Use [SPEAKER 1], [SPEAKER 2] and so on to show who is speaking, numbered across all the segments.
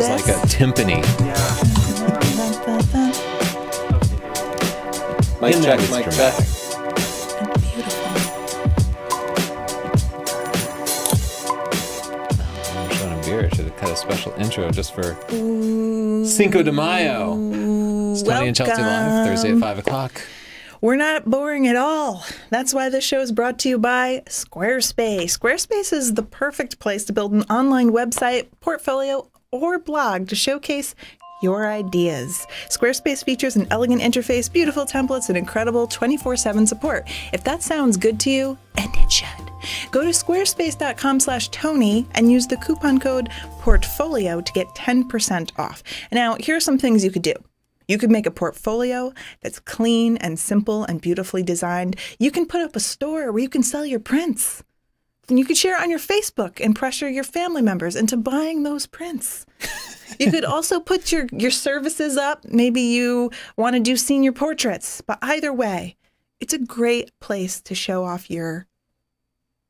[SPEAKER 1] thing is like a timpani.
[SPEAKER 2] Mic check,
[SPEAKER 1] It's
[SPEAKER 2] mic check.
[SPEAKER 1] dramatic. I'm showing him beer. I should have cut a special intro just for Cinco de Mayo. It's Tony and Chelsea live Thursday at five o'clock.
[SPEAKER 3] We're not boring at all. That's why this show is brought to you by Squarespace. Squarespace is the perfect place to build an online website, portfolio, or blog to showcase your ideas. Squarespace features an elegant interface, beautiful templates, and incredible 24 7 support. If that sounds good to you, and it should, go to squarespace.com slash Tony and use the coupon code portfolio to get 10% off. Now, here are some things you could do. You could make a portfolio that's clean and simple and beautifully designed. You can put up a store where you can sell your prints. And you could share it on your Facebook and pressure your family members into buying those prints. You could also put your, your services up. Maybe you want to do senior portraits, but either way, it's a great place to show off your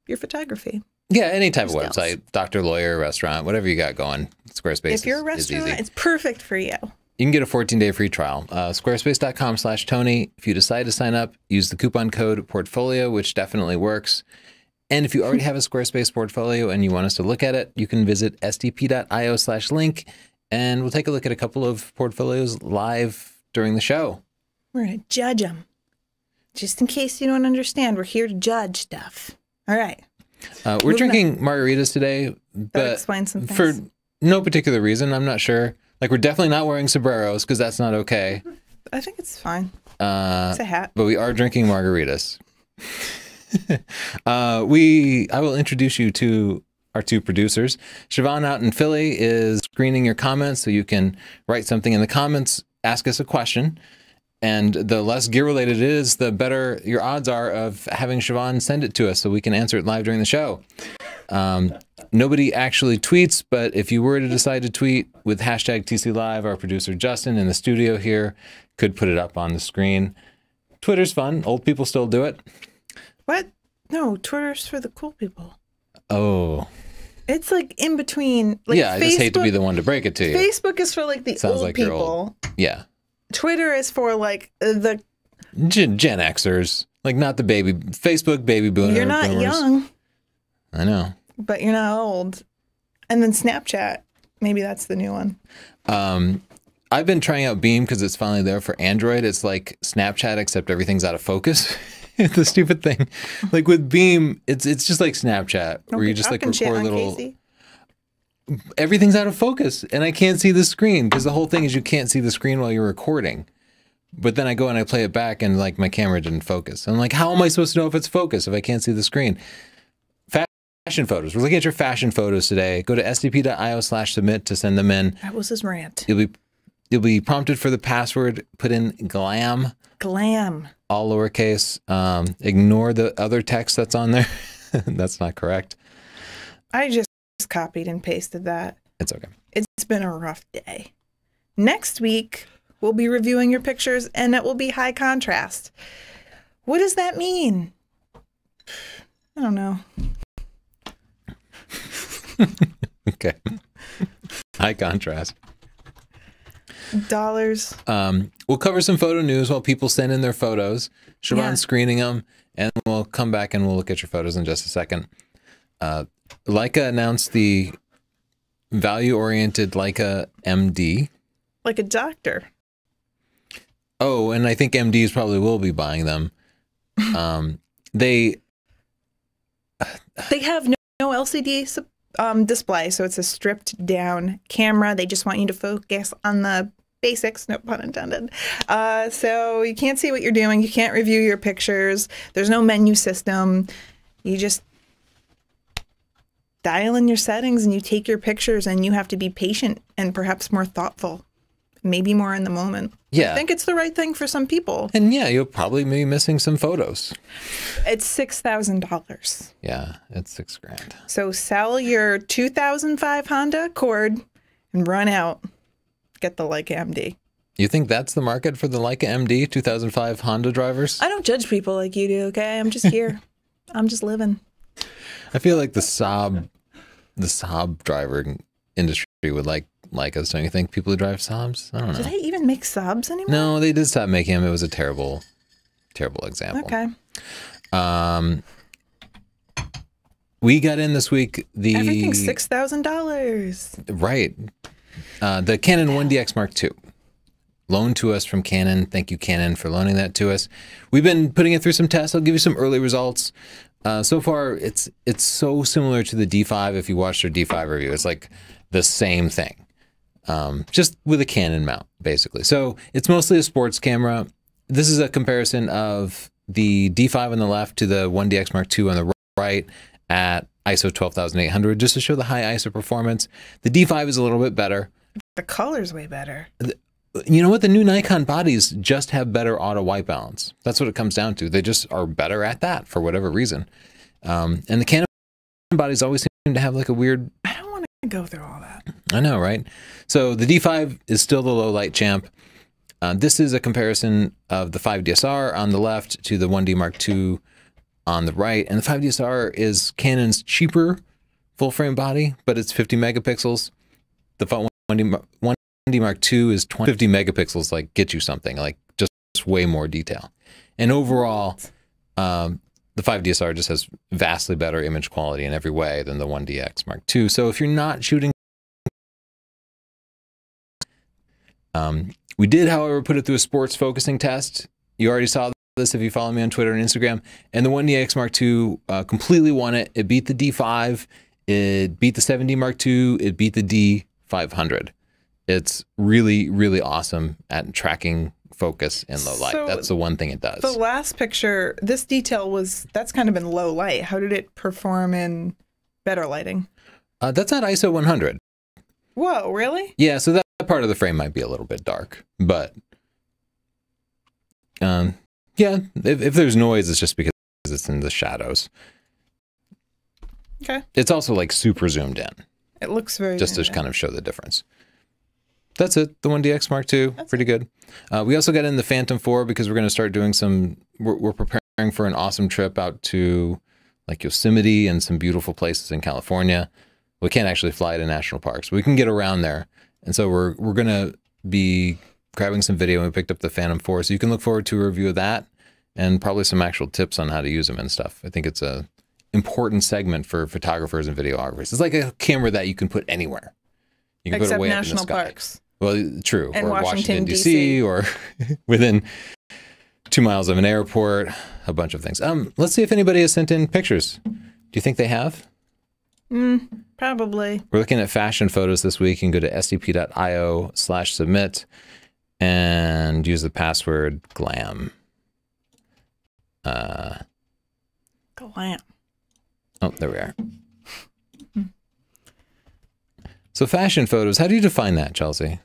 [SPEAKER 3] your photography.
[SPEAKER 1] Yeah, any type of
[SPEAKER 3] Skills.
[SPEAKER 1] website, doctor, lawyer, restaurant, whatever you got going. Squarespace
[SPEAKER 3] if you're a restaurant, it's perfect for you.
[SPEAKER 1] You can get a 14-day free trial. Uh, squarespace.com slash Tony. If you decide to sign up, use the coupon code portfolio, which definitely works. And if you already have a Squarespace portfolio and you want us to look at it, you can visit sdp.io slash link and we'll take a look at a couple of portfolios live during the show.
[SPEAKER 3] We're going to judge them. Just in case you don't understand, we're here to judge stuff. All right.
[SPEAKER 1] Uh, we're
[SPEAKER 3] Moving on.
[SPEAKER 1] drinking margaritas today, but for no particular reason. I'm not sure. Like we're definitely not wearing sombreros because that's not okay.
[SPEAKER 3] I think it's fine.
[SPEAKER 1] Uh,
[SPEAKER 3] It's a hat.
[SPEAKER 1] but we are drinking margaritas. uh, we, I will introduce you to our two producers. Siobhan out in Philly is screening your comments, so you can write something in the comments, ask us a question, and the less gear related it is, the better your odds are of having Siobhan send it to us, so we can answer it live during the show. Um, nobody actually tweets, but if you were to decide to tweet with hashtag TC Live, our producer Justin in the studio here could put it up on the screen. Twitter's fun. Old people still do it.
[SPEAKER 3] What? No, Twitter's for the cool people.
[SPEAKER 1] Oh,
[SPEAKER 3] It's like in between. Like
[SPEAKER 1] yeah. I just hate to be the one to break it to you.
[SPEAKER 3] Facebook is for like the
[SPEAKER 1] Sounds
[SPEAKER 3] old
[SPEAKER 1] like
[SPEAKER 3] people.
[SPEAKER 1] old. Yeah,
[SPEAKER 3] Twitter is for like uh, the.
[SPEAKER 1] Gen, Gen Xers, like not the baby Facebook baby boomer.
[SPEAKER 3] You're not
[SPEAKER 1] boomers.
[SPEAKER 3] young,
[SPEAKER 1] I know.
[SPEAKER 3] but you're not old. And then Snapchat, maybe that's the new one.
[SPEAKER 1] Um, I've been trying out Beme because it's finally there for Android. It's like Snapchat, except everything's out of focus. the stupid thing, like with Beme, it's it's just like Snapchat, where you just like record little.
[SPEAKER 3] Casey.
[SPEAKER 1] everything's out of focus and I can't see the screen because the whole thing is you can't see the screen while you're recording. But then I go and I play it back and like my camera didn't focus. I'm like, how am I supposed to know if it's focused if I can't see the screen? Fashion photos. We're looking at your fashion photos today. Go to sdp.io slash submit to send them in.
[SPEAKER 3] That was his rant.
[SPEAKER 1] You'll be you'll be prompted for the password. Put in glam,
[SPEAKER 3] Glam.
[SPEAKER 1] all lowercase. Um, ignore the other text that's on there. that's not correct.
[SPEAKER 3] I just copied and pasted that.
[SPEAKER 1] It's okay.
[SPEAKER 3] It's been a rough day. Next week, we'll be reviewing your pictures and it will be high contrast. What does that mean? I don't know.
[SPEAKER 1] Okay. High contrast.
[SPEAKER 3] Dollars.
[SPEAKER 1] Um, we'll cover some photo news while people send in their photos. Siobhan's
[SPEAKER 3] Yeah.
[SPEAKER 1] screening them, and we'll come back and we'll look at your photos in just a second. Uh, Leica announced the value-oriented Leica MD.
[SPEAKER 3] Like a doctor.
[SPEAKER 1] Oh, and I think MDs probably will be buying them. Um, they
[SPEAKER 3] They have no, no LCD um, display, so it's a stripped down camera. They just want you to focus on the basics, no pun intended. Uh, so you can't see what you're doing. You can't review your pictures. There's no menu system. You just dial in your settings and you take your pictures, and you have to be patient and perhaps more thoughtful, maybe more in the moment.
[SPEAKER 1] Yeah.
[SPEAKER 3] I think it's the right thing for some people.
[SPEAKER 1] and yeah, you'll probably be missing some photos.
[SPEAKER 3] It's six thousand dollars.
[SPEAKER 1] Yeah, it's six grand.
[SPEAKER 3] So sell your 2005 Honda Accord and run out. Get the Leica MD.
[SPEAKER 1] You think that's the market for the Leica MD 2005 Honda drivers?
[SPEAKER 3] I don't judge people like you do, okay? I'm just here. I'm just living.
[SPEAKER 1] I feel like the Saab, the Saab driver industry would like like us, don't you think? People who drive Saabs? I don't know.
[SPEAKER 3] Do they even make Saabs anymore?
[SPEAKER 1] No, they did stop making them. It was a terrible, terrible example.
[SPEAKER 3] Okay.
[SPEAKER 1] Um, we got in this week the
[SPEAKER 3] Everything's six thousand dollars.
[SPEAKER 1] right, uh, the Canon 1DX Mark II, loaned to us from Canon. Thank you, Canon, for loaning that to us. We've been putting it through some tests. I'll give you some early results. Uh, so far, it's it's so similar to the D5. If you watched our D5 review, it's like the same thing, um, just with a Canon mount, basically. So it's mostly a sports camera. This is a comparison of the D5 on the left to the 1DX Mark II on the right at ISO 12800, just to show the high ISO performance. The D5 is a little bit better.
[SPEAKER 3] The color's way better.
[SPEAKER 1] You know what? The new Nikon bodies just have better auto white balance. That's what it comes down to. They just are better at that for whatever reason. Um, and the Canon bodies always seem to have like a weird.
[SPEAKER 3] I don't want to go through all that.
[SPEAKER 1] I know, right? So the D5 is still the low light champ. Uh, this is a comparison of the 5DSR on the left to the 1D Mark II on the right. And the 5DSR is Canon's cheaper full frame body, but it's 50 megapixels. The 1D, 1D Mark II is 20, 50 megapixels, like get you something, like just, way more detail. And overall, um, the 5DSR just has vastly better image quality in every way than the 1DX Mark II. So if you're not shooting, um, we did, however, put it through a sports focusing test. You already saw this if you follow me on Twitter and Instagram. And the 1DX Mark II uh, completely won it. It beat the D5, it beat the 7D Mark II, it beat the D500. It's really, really awesome at tracking focus in low light.
[SPEAKER 3] So
[SPEAKER 1] That's the one thing it does.
[SPEAKER 3] The last picture, this detail was that's kind of in low light. How did it perform in better lighting?
[SPEAKER 1] Uh, that's at ISO 100.
[SPEAKER 3] Whoa, really?
[SPEAKER 1] Yeah, so that part of the frame might be a little bit dark, but um, yeah, if, if there's noise, it's just because it's in the shadows.
[SPEAKER 3] Okay.
[SPEAKER 1] It's also like super zoomed in,
[SPEAKER 3] It looks very
[SPEAKER 1] just to kind of show the difference. That's it. The 1DX Mark II, pretty good. Uh, we also got in the Phantom 4 because we're going to start doing some. We're, we're preparing for an awesome trip out to like Yosemite and some beautiful places in California. We can't actually fly to national parks, but we can get around there. And so we're we're gonna be grabbing some video. and We picked up the Phantom 4, so you can look forward to a review of that and probably some actual tips on how to use them and stuff. I think it's a important segment for photographers and videographers. It's like a camera that you can put anywhere. You can put
[SPEAKER 3] Except
[SPEAKER 1] it way
[SPEAKER 3] national
[SPEAKER 1] up in the sky.
[SPEAKER 3] parks.
[SPEAKER 1] Well, true.
[SPEAKER 3] And
[SPEAKER 1] or
[SPEAKER 3] Washington,
[SPEAKER 1] D.C.
[SPEAKER 3] DC.
[SPEAKER 1] or within two miles of an airport, a bunch of things. Um, let's see if anybody has sent in pictures. Do you think they have?
[SPEAKER 3] Probably.
[SPEAKER 1] We're looking at fashion photos this week. You can go to sdp.io slash submit and use the password glam. Uh,
[SPEAKER 3] Glam.
[SPEAKER 1] oh, there we are. So fashion photos, how do you define that, Chelsea?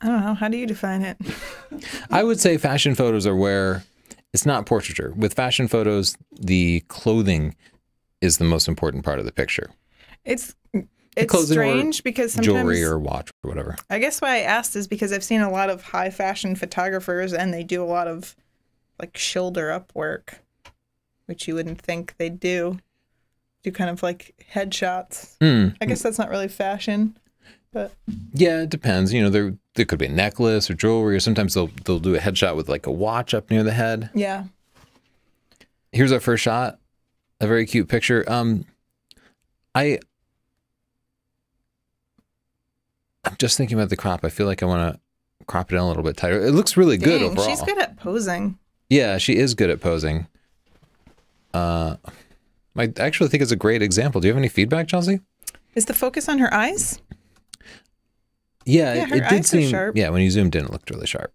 [SPEAKER 3] I don't know. How do you define it?
[SPEAKER 1] I would say fashion photos are where it's not portraiture. With fashion photos, the clothing is the most important part of the picture.
[SPEAKER 3] It's it's strange because sometimes
[SPEAKER 1] Jewelry or watch or whatever.
[SPEAKER 3] I guess why I asked is because I've seen a lot of high fashion photographers and they do a lot of like shoulder up work, which you wouldn't think they'd do. Do kind of like headshots.
[SPEAKER 1] Hmm.
[SPEAKER 3] I guess that's not really fashion, but
[SPEAKER 1] Yeah, it depends. You know, there there could be a necklace or jewelry, or sometimes they'll they'll do a headshot with like a watch up near the head.
[SPEAKER 3] yeah.
[SPEAKER 1] Here's our first shot. A very cute picture. Um, I I'm just thinking about the crop. I feel like I want to crop it in a little bit tighter. It looks really good
[SPEAKER 3] Dang,
[SPEAKER 1] overall.
[SPEAKER 3] she's good at posing.
[SPEAKER 1] Yeah, she is good at posing. Uh, I actually think it's a great example. Do you have any feedback, Chelsea?
[SPEAKER 3] Is the focus on her eyes?
[SPEAKER 1] Yeah,
[SPEAKER 3] Yeah,
[SPEAKER 1] it, it did seem.
[SPEAKER 3] sharp.
[SPEAKER 1] Yeah, when you zoomed in, it looked really sharp.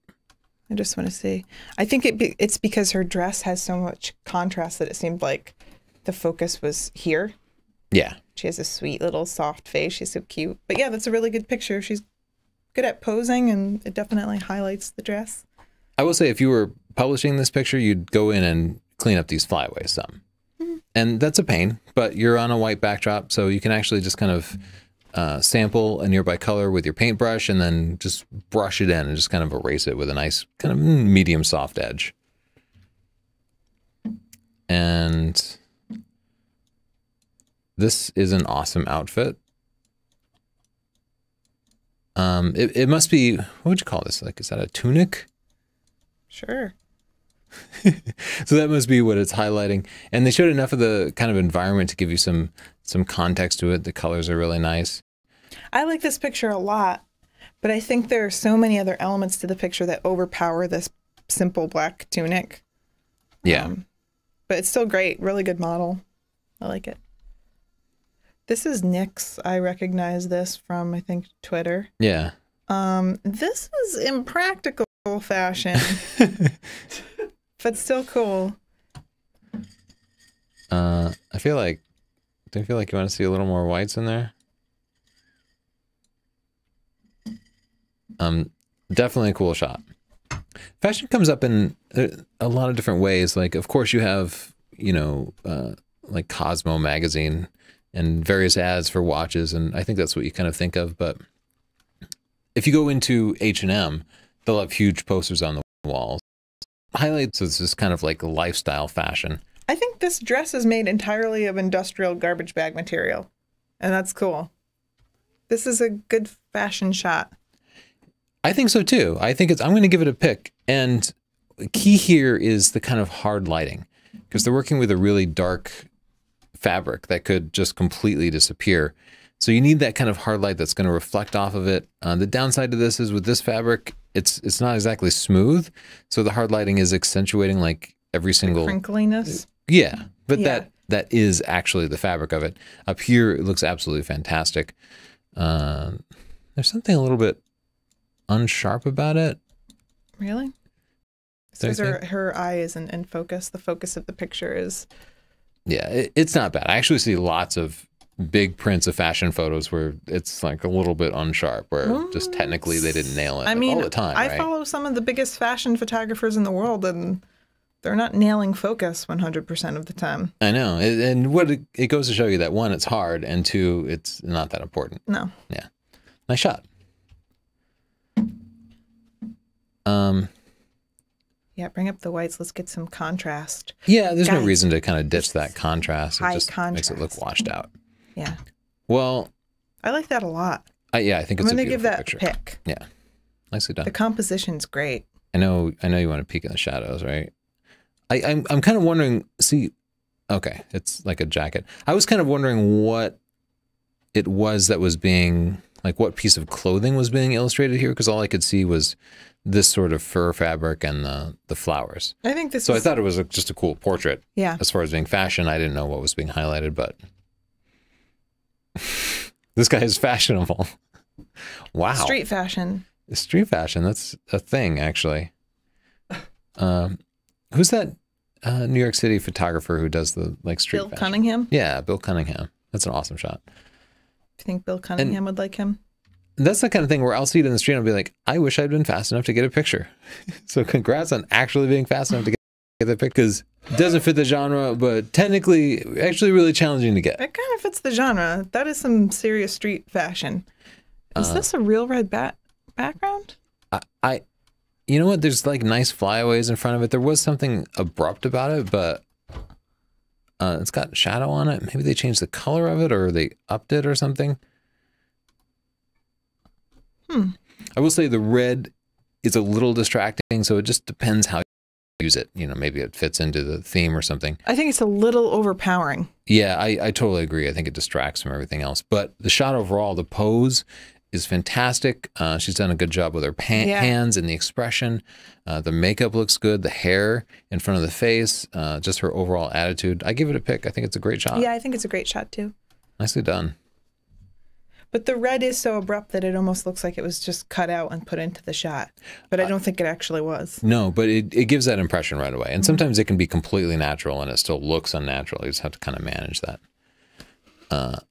[SPEAKER 3] I just want to see. I think it be, it's because her dress has so much contrast that it seemed like the focus was here.
[SPEAKER 1] Yeah,
[SPEAKER 3] She has a sweet little soft face. She's so cute. But yeah, that's a really good picture. She's good at posing and it definitely highlights the dress.
[SPEAKER 1] I will say if you were publishing this picture, you'd go in and clean up these flyaways some, mm-hmm. and that's a pain. But you're on a white backdrop, so you can actually just kind of uh, sample a nearby color with your paintbrush, and then just brush it in and just kind of erase it with a nice kind of medium soft edge. And This is an awesome outfit. Um, it, it must be, what would you call this? Like, is that a tunic?
[SPEAKER 3] Sure.
[SPEAKER 1] so that must be what it's highlighting. And they showed enough of the kind of environment to give you some some context to it. The colors are really nice.
[SPEAKER 3] I like this picture a lot, but I think there are so many other elements to the picture that overpower this simple black tunic.
[SPEAKER 1] Yeah.
[SPEAKER 3] Um, but it's still great. Really good model. I like it. This is NYX. I recognize this from I think Twitter.
[SPEAKER 1] yeah.
[SPEAKER 3] Um, this is impractical fashion, but still cool.
[SPEAKER 1] Uh, I feel like, do you feel like you want to see a little more whites in there? Um, definitely a cool shot. Fashion comes up in a, a lot of different ways. Like, of course, you have, you know, uh, like Cosmo magazine and various ads for watches, and I think that's what you kind of think of. But if you go into H and M, they'll have huge posters on the walls. Highlights is this kind of like lifestyle fashion.
[SPEAKER 3] I think this dress is made entirely of industrial garbage bag material, and that's cool. This is a good fashion shot.
[SPEAKER 1] I think so too. I think it's. I'm going to give it a pick. And key here is the kind of hard lighting because they're working with a really dark fabric that could just completely disappear. So you need that kind of hard light that's going to reflect off of it. Uh, the downside to this is with this fabric, it's it's not exactly smooth. So the hard lighting is accentuating like every single
[SPEAKER 3] Crinkliness.
[SPEAKER 1] yeah, but
[SPEAKER 3] Yeah.
[SPEAKER 1] that that is actually the fabric of it. Up here, it looks absolutely fantastic. Um, there's something a little bit unsharp about it.
[SPEAKER 3] Really? Because her, her eye isn't in focus. The focus of the picture is.
[SPEAKER 1] Yeah, it, it's not bad. I actually see lots of big prints of fashion photos where it's like a little bit unsharp, where just technically they didn't nail it
[SPEAKER 3] I mean,
[SPEAKER 1] all the time.
[SPEAKER 3] I
[SPEAKER 1] right?
[SPEAKER 3] follow some of the biggest fashion photographers in the world, and they're not nailing focus 100% of the time.
[SPEAKER 1] I know, and what it, it goes to show you that one, it's hard, and two, it's not that important.
[SPEAKER 3] No.
[SPEAKER 1] Yeah, nice shot. Um,
[SPEAKER 3] Yeah, bring up the whites. Let's get some contrast.
[SPEAKER 1] yeah, there's no reason to kind of ditch that contrast. It
[SPEAKER 3] high
[SPEAKER 1] just makes it look washed out.
[SPEAKER 3] Yeah.
[SPEAKER 1] Well,
[SPEAKER 3] I like that a lot.
[SPEAKER 1] I, yeah, I think
[SPEAKER 3] I'm
[SPEAKER 1] it's a
[SPEAKER 3] going to give that
[SPEAKER 1] picture.
[SPEAKER 3] pick.
[SPEAKER 1] Yeah, nicely done.
[SPEAKER 3] The composition's great.
[SPEAKER 1] I know, I know you want to peek in the shadows, right? I, I'm, I'm kind of wondering. See, okay, it's like a jacket. I was kind of wondering what it was that was being like, what piece of clothing was being illustrated here, because all I could see was this sort of fur fabric and the the flowers.
[SPEAKER 3] I think this
[SPEAKER 1] So I thought it was a, just a cool portrait.
[SPEAKER 3] yeah.
[SPEAKER 1] As far as being fashion, I didn't know what was being highlighted, but this guy is fashionable. wow,
[SPEAKER 3] Street fashion.
[SPEAKER 1] street fashion that's a thing actually um who's that uh new york city photographer who does the like street
[SPEAKER 3] Bill
[SPEAKER 1] fashion?
[SPEAKER 3] Cunningham.
[SPEAKER 1] yeah bill cunningham that's an awesome shot
[SPEAKER 3] Do you think Bill Cunningham would like him?
[SPEAKER 1] that's the kind of thing where i'll see it in the street and i'll be like i wish i'd been fast enough to get a picture so congrats on actually being fast enough to get, the pic because it doesn't fit the genre but technically actually really challenging to get
[SPEAKER 3] It kind of fits the genre. That is some serious street fashion. Is
[SPEAKER 1] Uh,
[SPEAKER 3] this a real red bat background?
[SPEAKER 1] I, I you know what there's like nice flyaways in front of it there was something abrupt about it but uh, it's got shadow on it maybe they changed the color of it or they upped it or something
[SPEAKER 3] Hmm.
[SPEAKER 1] i will say the red is a little distracting so it just depends how you use it you know maybe it fits into the theme or something.
[SPEAKER 3] I think it's a little overpowering.
[SPEAKER 1] yeah i, I totally agree. I think it distracts from everything else. But the shot overall the pose is fantastic. Uh, she's done a good job with her
[SPEAKER 3] Yeah.
[SPEAKER 1] hands and the expression. Uh, the makeup looks good. The hair in front of the face uh, just her overall attitude. I give it a pick. I think it's a great shot.
[SPEAKER 3] Yeah, I think it's a great shot too.
[SPEAKER 1] nicely done
[SPEAKER 3] But the red is so abrupt that it almost looks like it was just cut out and put into the shot. But I don't think it actually was.
[SPEAKER 1] no but it, it gives that impression right away and sometimes it can be completely natural and it still looks unnatural you just have to kind of manage that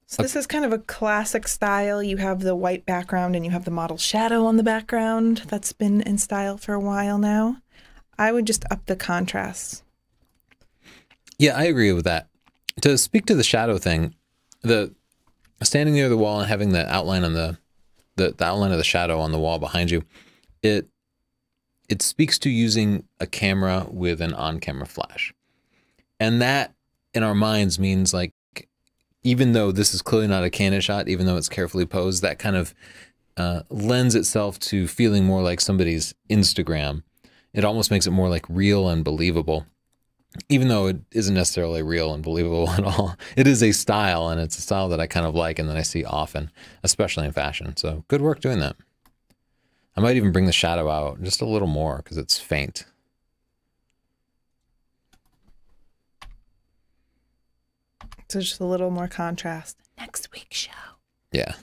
[SPEAKER 3] So this is kind of a classic style. You have the white background and you have the model shadow on the background. That's been in style for a while now. I would just up the contrast.
[SPEAKER 1] Yeah, I agree with that. To speak to the shadow thing, the standing near the wall and having the outline on the, the the outline of the shadow on the wall behind you, it it speaks to using a camera with an on-camera flash. And that in our minds means like even though this is clearly not a candid shot, even though it's carefully posed, that kind of uh, lends itself to feeling more like somebody's Instagram. It almost makes it more like real and believable, even though it isn't necessarily real and believable at all. It is a style, and it's a style that I kind of like and that I see often, especially in fashion. So good work doing that. I might even bring the shadow out just a little more because it's faint.
[SPEAKER 3] So just a little more contrast. Next week's show.
[SPEAKER 1] Yeah.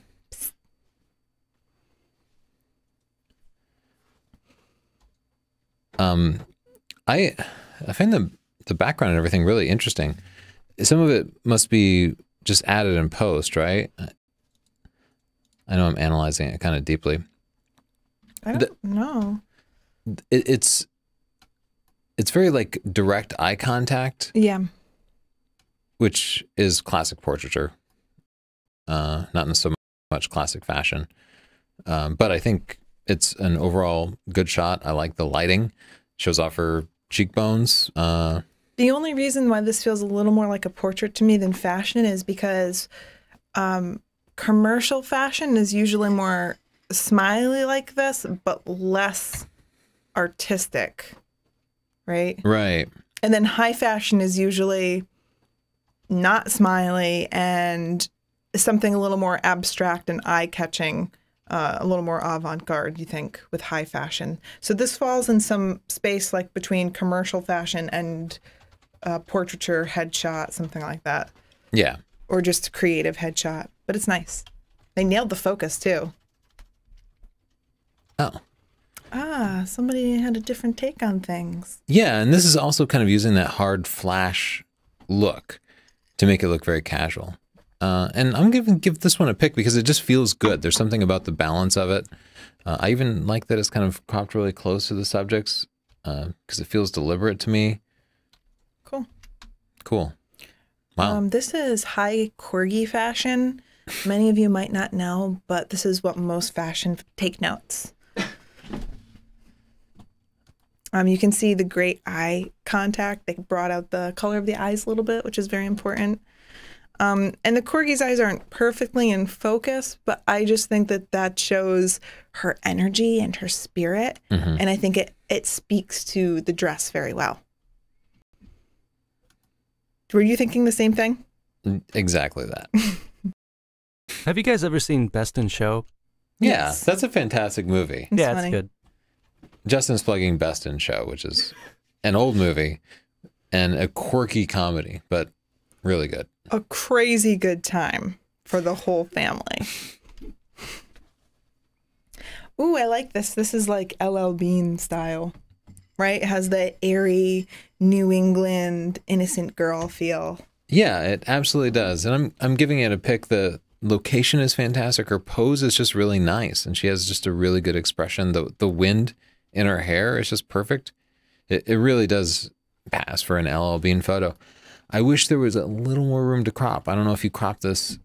[SPEAKER 1] Um, I I find the the background and everything really interesting. Some of it must be just added in post, right? I know I'm analyzing it kind of deeply.
[SPEAKER 3] I don't know.
[SPEAKER 1] It, it's it's very like direct eye contact,
[SPEAKER 3] Yeah.
[SPEAKER 1] which is classic portraiture, uh, not in so much classic fashion. Um, but I think it's an overall good shot. I like the lighting, shows off her cheekbones. Uh,
[SPEAKER 3] The only reason why this feels a little more like a portrait to me than fashion is because um, commercial fashion is usually more smiley like this, but less artistic, right?
[SPEAKER 1] right.
[SPEAKER 3] And then high fashion is usually not smiley and something a little more abstract and eye catching, uh, a little more avant garde, you think, with high fashion. So this falls in some space like between commercial fashion and uh, portraiture, headshot, something like that,
[SPEAKER 1] Yeah.
[SPEAKER 3] or just a creative headshot. But it's nice. They nailed the focus too.
[SPEAKER 1] Oh.
[SPEAKER 3] Ah, somebody had a different take on things.
[SPEAKER 1] Yeah, and this is also kind of using that hard flash look to make it look very casual. Uh, and I'm gonna give this one a pick because it just feels good. There's something about the balance of it. Uh, I even like that it's kind of cropped really close to the subjects because it feels deliberate to me.
[SPEAKER 3] Cool.
[SPEAKER 1] Wow.
[SPEAKER 3] Um, this is high corgi fashion. Many of you might not know, but this is what most fashion take notes. Um, you can see the great eye contact. They brought out the color of the eyes a little bit, which is very important. Um, and the corgi's eyes aren't perfectly in focus, but I just think that that shows her energy and her spirit, and I think it it speaks to the dress very well. Were you thinking the same thing?
[SPEAKER 1] exactly that.
[SPEAKER 2] Have you guys ever seen Best in Show?
[SPEAKER 1] Yeah,
[SPEAKER 3] Yes.
[SPEAKER 1] that's a fantastic movie.
[SPEAKER 3] It's
[SPEAKER 2] yeah,
[SPEAKER 3] funny.
[SPEAKER 2] it's good.
[SPEAKER 1] Justin's plugging Best in Show, which is an old movie and a quirky comedy, but really good.
[SPEAKER 3] a crazy good time for the whole family. Ooh, I like this. This is like LL Bean style, right? It has the airy New England innocent girl feel.
[SPEAKER 1] Yeah, it absolutely does. And I'm I'm giving it a pick. The location is fantastic. Her pose is just really nice, and she has just a really good expression. The the wind in her hair is just perfect. It it really does pass for an LL Bean photo. I wish there was a little more room to crop. I don't know if you crop this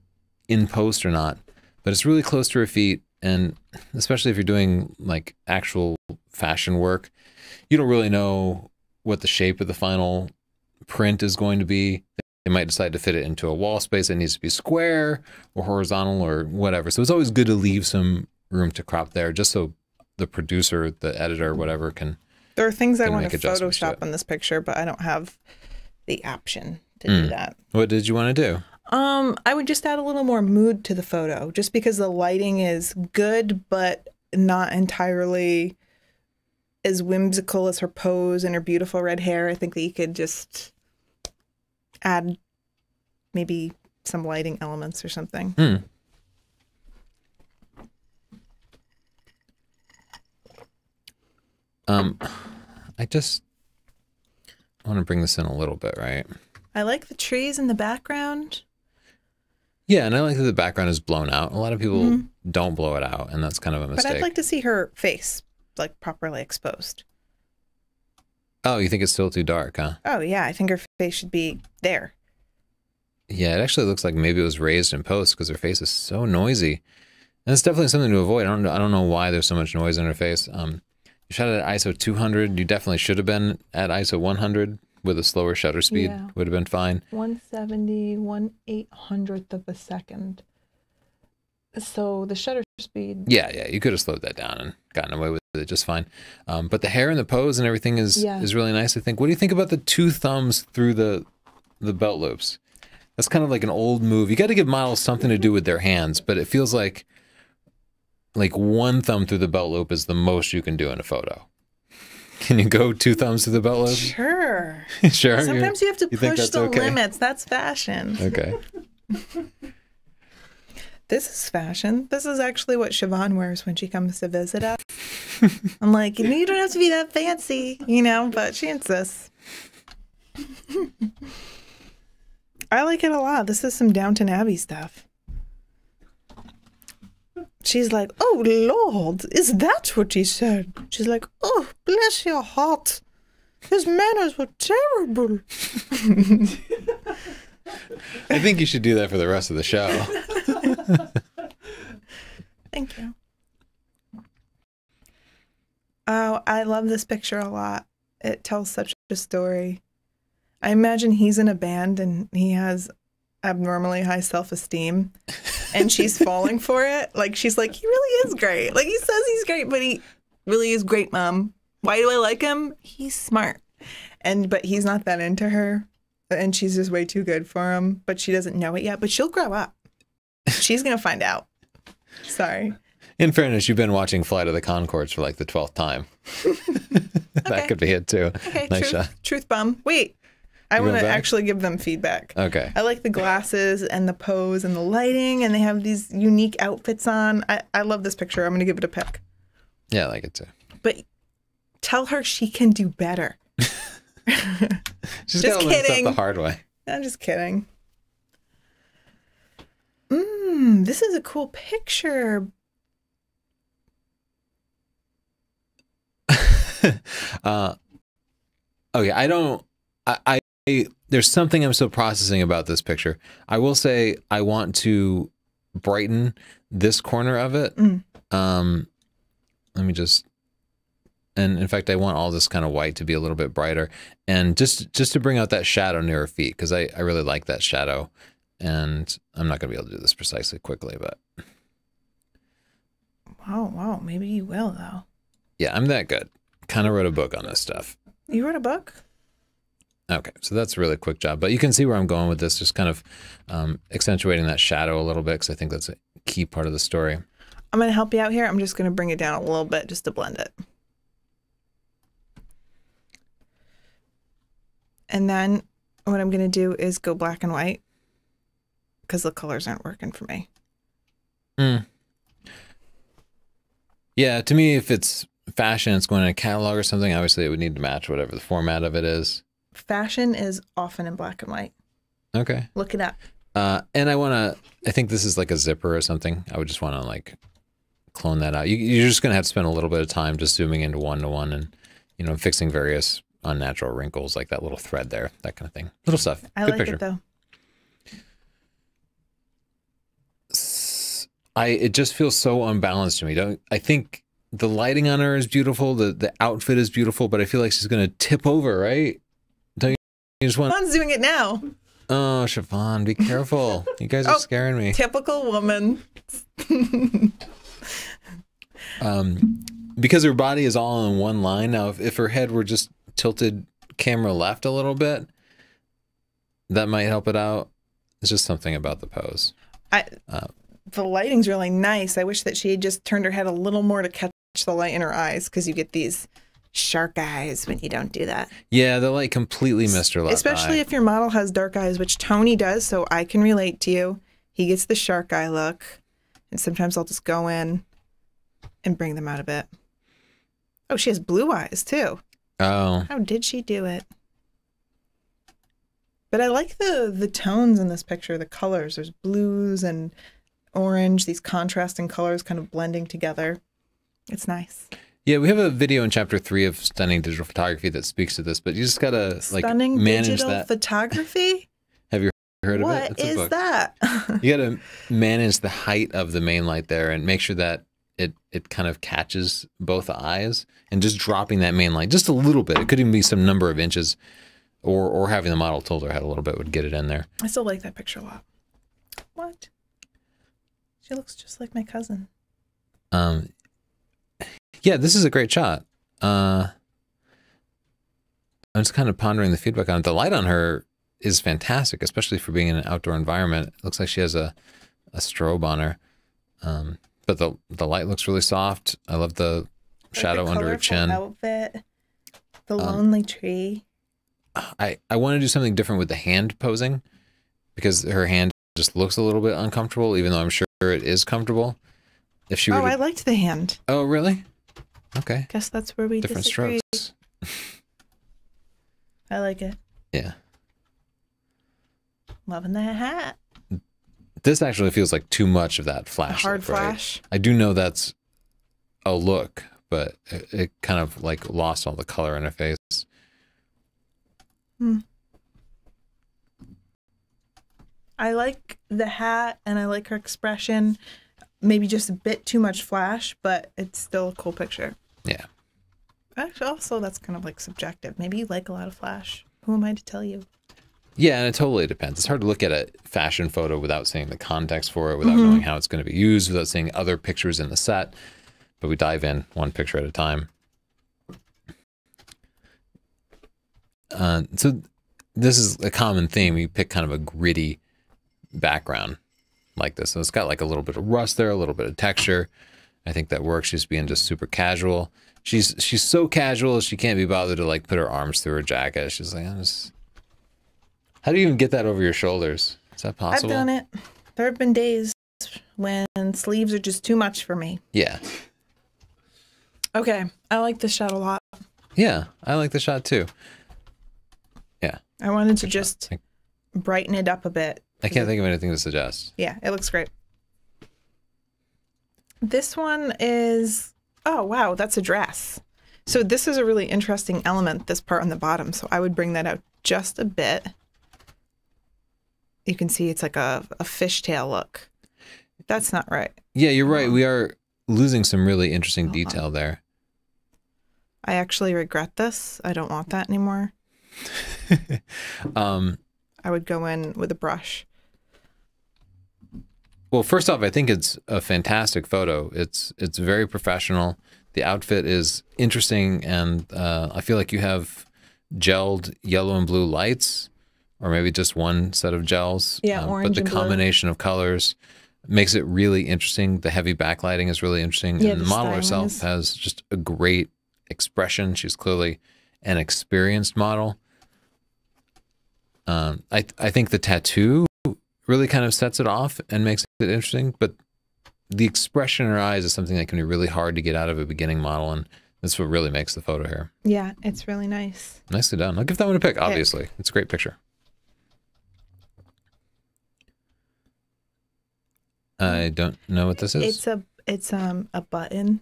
[SPEAKER 1] in post or not, but it's really close to her feet, and especially if you're doing like actual fashion work, you don't really know what the shape of the final print is going to be. They might decide to fit it into a wall space that needs to be square or horizontal or whatever. So it's always good to leave some room to crop there just so the producer, the editor, whatever can.
[SPEAKER 3] There are things I want to Photoshop in this picture, but I don't have the option to
[SPEAKER 1] Mm.
[SPEAKER 3] do that.
[SPEAKER 1] What did you want to do?
[SPEAKER 3] Um, I would just add a little more mood to the photo, just because the lighting is good, but not entirely as whimsical as her pose and her beautiful red hair. I think that you could just add maybe some lighting elements or something.
[SPEAKER 1] Hmm. Um, I just want to bring this in a little bit, right?
[SPEAKER 3] I like the trees in the background.
[SPEAKER 1] Yeah, and I like that the background is blown out. A lot of people don't blow it out, and that's kind of a mistake. But.
[SPEAKER 3] I'd like to see her face like properly exposed.
[SPEAKER 1] oh, you think it's still too dark, huh?
[SPEAKER 3] Oh yeah, I think her face should be there.
[SPEAKER 1] Yeah, it actually looks like maybe it was raised in post because her face is so noisy, and it's definitely something to avoid. I don't, I don't know why there's so much noise in her face. Um, you shot it at ISO 200. You definitely should have been at ISO 100. with a slower shutter speed
[SPEAKER 3] Yeah.
[SPEAKER 1] would have been fine.
[SPEAKER 3] 170, 1 eight hundredth of a second. So the shutter speed.
[SPEAKER 1] Yeah, yeah, you could have slowed that down and gotten away with it just fine. Um, but the hair and the pose and everything is
[SPEAKER 3] Yeah.
[SPEAKER 1] is really nice. I think. What do you think about the two thumbs through the the belt loops? That's kind of like an old move. You got to give models something to do with their hands, but it feels like like one thumb through the belt loop is the most you can do in a photo. Can you go two thumbs through the belt loop?
[SPEAKER 3] Sure.
[SPEAKER 1] sure.
[SPEAKER 3] Sometimes you have to
[SPEAKER 1] you
[SPEAKER 3] push the
[SPEAKER 1] okay?
[SPEAKER 3] limits. That's fashion.
[SPEAKER 1] Okay.
[SPEAKER 3] This is fashion. This is actually what Siobhan wears when she comes to visit us. I'm like, you don't have to be that fancy, you know, but she insists. I like it a lot. This is some Downton Abbey stuff. She's like, oh Lord, is that what he said? She's like, oh, bless your heart. His manners were terrible.
[SPEAKER 1] I think you should do that for the rest of the show.
[SPEAKER 3] Thank you. Oh, I love this picture a lot. It tells such a story. I imagine he's in a band and he has abnormally high self esteem and she's falling for it. Like, she's like, he really is great. Like, he says he's great, but he really is great, mom. Why do I like him? He's smart. And, but he's not that into her. And she's just way too good for him, but she doesn't know it yet. But she'll grow up. She's going to find out. Sorry.
[SPEAKER 1] In fairness, you've been watching Flight of the Conchords for like the twelfth time. that
[SPEAKER 3] Okay.
[SPEAKER 1] could be it too.
[SPEAKER 3] Okay,
[SPEAKER 1] nice
[SPEAKER 3] truth,
[SPEAKER 1] shot.
[SPEAKER 3] truth bomb. Wait, I want to actually give them feedback.
[SPEAKER 1] Okay.
[SPEAKER 3] I like the glasses and the pose and the lighting, and they have these unique outfits on. I, I love this picture. I'm going to give it a pick.
[SPEAKER 1] Yeah, I like it too.
[SPEAKER 3] But tell her she can do better.
[SPEAKER 1] She's
[SPEAKER 3] Just
[SPEAKER 1] got to learn stuff
[SPEAKER 3] kidding.
[SPEAKER 1] the hard way.
[SPEAKER 3] I'm just kidding. Mmm, this is a cool picture.
[SPEAKER 1] uh, okay, I don't. I, I there's something I'm still processing about this picture. I will say I want to brighten this corner of it.
[SPEAKER 3] Mm.
[SPEAKER 1] Um, let me just. And in fact, I want all this kind of white to be a little bit brighter, and just just to bring out that shadow near her feet, because I I really like that shadow, and I'm not gonna be able to do this precisely quickly, but
[SPEAKER 3] Wow, wow. Maybe you will, though.
[SPEAKER 1] yeah, I'm that good. Kind of wrote a book on this stuff.
[SPEAKER 3] You wrote a book?
[SPEAKER 1] Okay, so that's a really quick job, but you can see where I'm going with this, just kind of um, accentuating that shadow a little bit because I think that's a key part of the story.
[SPEAKER 3] I'm going to help you out here. I'm just going to bring it down a little bit just to blend it. And then what I'm going to do is go black and white because the colors aren't working for me.
[SPEAKER 1] Yeah, to me, if it's fashion, it's going in a catalog or something. Obviously, it would need to match whatever the format of it is.
[SPEAKER 3] Fashion is often in black and white.
[SPEAKER 1] Okay,
[SPEAKER 3] Look it up.
[SPEAKER 1] uh, and I want to. I think this is like a zipper or something. I would just want to like clone that out. You, you're just going to have to spend a little bit of time just zooming into one to one and you know fixing various unnatural wrinkles like that little thread there, that kind of thing. Little stuff.
[SPEAKER 3] I
[SPEAKER 1] Good
[SPEAKER 3] like
[SPEAKER 1] picture.
[SPEAKER 3] it though.
[SPEAKER 1] I it just feels so unbalanced to me. Don't I think the lighting on her is beautiful, the the outfit is beautiful, but I feel like she's gonna tip over, right? Don't you, you just want?
[SPEAKER 3] Siobhan's doing it now.
[SPEAKER 1] Oh, Siobhan, be careful! You guys are
[SPEAKER 3] Oh.
[SPEAKER 1] scaring me.
[SPEAKER 3] Typical woman.
[SPEAKER 1] Um, because her body is all in one line. Now, if, if her head were just tilted camera left a little bit, that might help it out. It's just something about the pose.
[SPEAKER 3] I,
[SPEAKER 1] Uh,
[SPEAKER 3] the lighting's really nice. I wish that she had just turned her head a little more to catch the light in her eyes because you get these shark eyes when you don't do that.
[SPEAKER 1] Yeah, the light completely missed her left
[SPEAKER 3] Especially
[SPEAKER 1] eye.
[SPEAKER 3] if your model has dark eyes, which Tony does, so I can relate to you. He gets the shark eye look, and sometimes I'll just go in and bring them out a bit. Oh, she has blue eyes too.
[SPEAKER 1] Oh,
[SPEAKER 3] How did she do it? But I like the the tones in this picture, the colors. There's blues and orange, these contrasting colors kind of blending together. It's nice.
[SPEAKER 1] Yeah, we have a video in chapter three of stunning digital photography that speaks to this, but you just gotta like
[SPEAKER 3] Stunning
[SPEAKER 1] manage
[SPEAKER 3] digital
[SPEAKER 1] that.
[SPEAKER 3] photography?
[SPEAKER 1] Have you heard of it?
[SPEAKER 3] What
[SPEAKER 1] is a book.
[SPEAKER 3] that?
[SPEAKER 1] You gotta manage the height of the main light there and make sure that it it kind of catches both eyes and just dropping that main light just a little bit. It could even be some number of inches or or having the model tilt her head a little bit would get it in there.
[SPEAKER 3] I still like that picture a lot. What? She looks just like my cousin.
[SPEAKER 1] Um, yeah, this is a great shot. Uh, I'm just kind of pondering the feedback on it. The light on her is fantastic, especially for being in an outdoor environment. It looks like she has a, a strobe on her. Um, but the the light looks really soft. I love the shadow
[SPEAKER 3] the
[SPEAKER 1] under her chin.
[SPEAKER 3] Outfit. The
[SPEAKER 1] Um,
[SPEAKER 3] lonely tree.
[SPEAKER 1] I, I want to do something different with the hand posing because her hand just looks a little bit uncomfortable, even though I'm sure it is comfortable. If she were
[SPEAKER 3] Oh,
[SPEAKER 1] to,
[SPEAKER 3] I liked the hand.
[SPEAKER 1] oh really? Okay,
[SPEAKER 3] Guess that's where we
[SPEAKER 1] different
[SPEAKER 3] disagree.
[SPEAKER 1] strokes.
[SPEAKER 3] I like it.
[SPEAKER 1] Yeah,
[SPEAKER 3] Loving that hat.
[SPEAKER 1] this actually feels like too much of that
[SPEAKER 3] A
[SPEAKER 1] flash.
[SPEAKER 3] hard
[SPEAKER 1] look, right?
[SPEAKER 3] flash.
[SPEAKER 1] I do know that's a look, but it, it kind of like lost all the color in her face. Hmm.
[SPEAKER 3] I like the hat and I like her expression. Maybe just a bit too much flash, but it's still a cool picture.
[SPEAKER 1] Yeah.
[SPEAKER 3] Actually, also that's kind of like subjective. Maybe you like a lot of flash. Who am I to tell you?
[SPEAKER 1] Yeah, and it totally depends. It's hard to look at a fashion photo without seeing the context for it, without knowing how it's going to be used, without seeing other pictures in the set. But we dive in one picture at a time. Uh, so this is a common theme. You pick kind of a gritty background like this. So it's got like a little bit of rust there, a little bit of texture. I think that works. She's being just super casual. She's she's so casual she can't be bothered to like put her arms through her jacket. She's like, I'm just how do you even get that over your shoulders? Is that possible?
[SPEAKER 3] I've done it. There have been days when sleeves are just too much for me.
[SPEAKER 1] Yeah.
[SPEAKER 3] Okay, I like this shot a lot.
[SPEAKER 1] Yeah. I like the shot too. Yeah.
[SPEAKER 3] I wanted to just brighten it up a bit.
[SPEAKER 1] I can't think of anything to suggest.
[SPEAKER 3] Yeah, it looks great. This one is oh wow, that's a dress. So this is a really interesting element, this part on the bottom. So I would bring that out just a bit. You can see it's like a, a fishtail look. That's not right.
[SPEAKER 1] Yeah, you're right. We are losing some really
[SPEAKER 3] Uh-huh.
[SPEAKER 1] interesting detail there.
[SPEAKER 3] I actually regret this. I don't want that anymore.
[SPEAKER 1] Um,
[SPEAKER 3] I would go in with a brush.
[SPEAKER 1] Well, first off, I think it's a fantastic photo. It's it's very professional. The outfit is interesting, and uh, I feel like you have gelled yellow and blue lights, or maybe just one set of gels.
[SPEAKER 3] Yeah,
[SPEAKER 1] um,
[SPEAKER 3] orange
[SPEAKER 1] But the
[SPEAKER 3] and blue.
[SPEAKER 1] combination of colors makes it really interesting. The heavy backlighting is really interesting,
[SPEAKER 3] Yeah,
[SPEAKER 1] and the
[SPEAKER 3] the
[SPEAKER 1] model herself
[SPEAKER 3] is-
[SPEAKER 1] has just a great expression. She's clearly an experienced model. Um, I I think the tattoo really kind of sets it off and makes it interesting. But the expression in her eyes is something that can be really hard to get out of a beginning model, and that's what really makes the photo here.
[SPEAKER 3] Yeah, it's really nice.
[SPEAKER 1] Nicely done. I'll give that one a pick. Obviously, it's a great picture. I don't know what this is.
[SPEAKER 3] It's a it's um a button.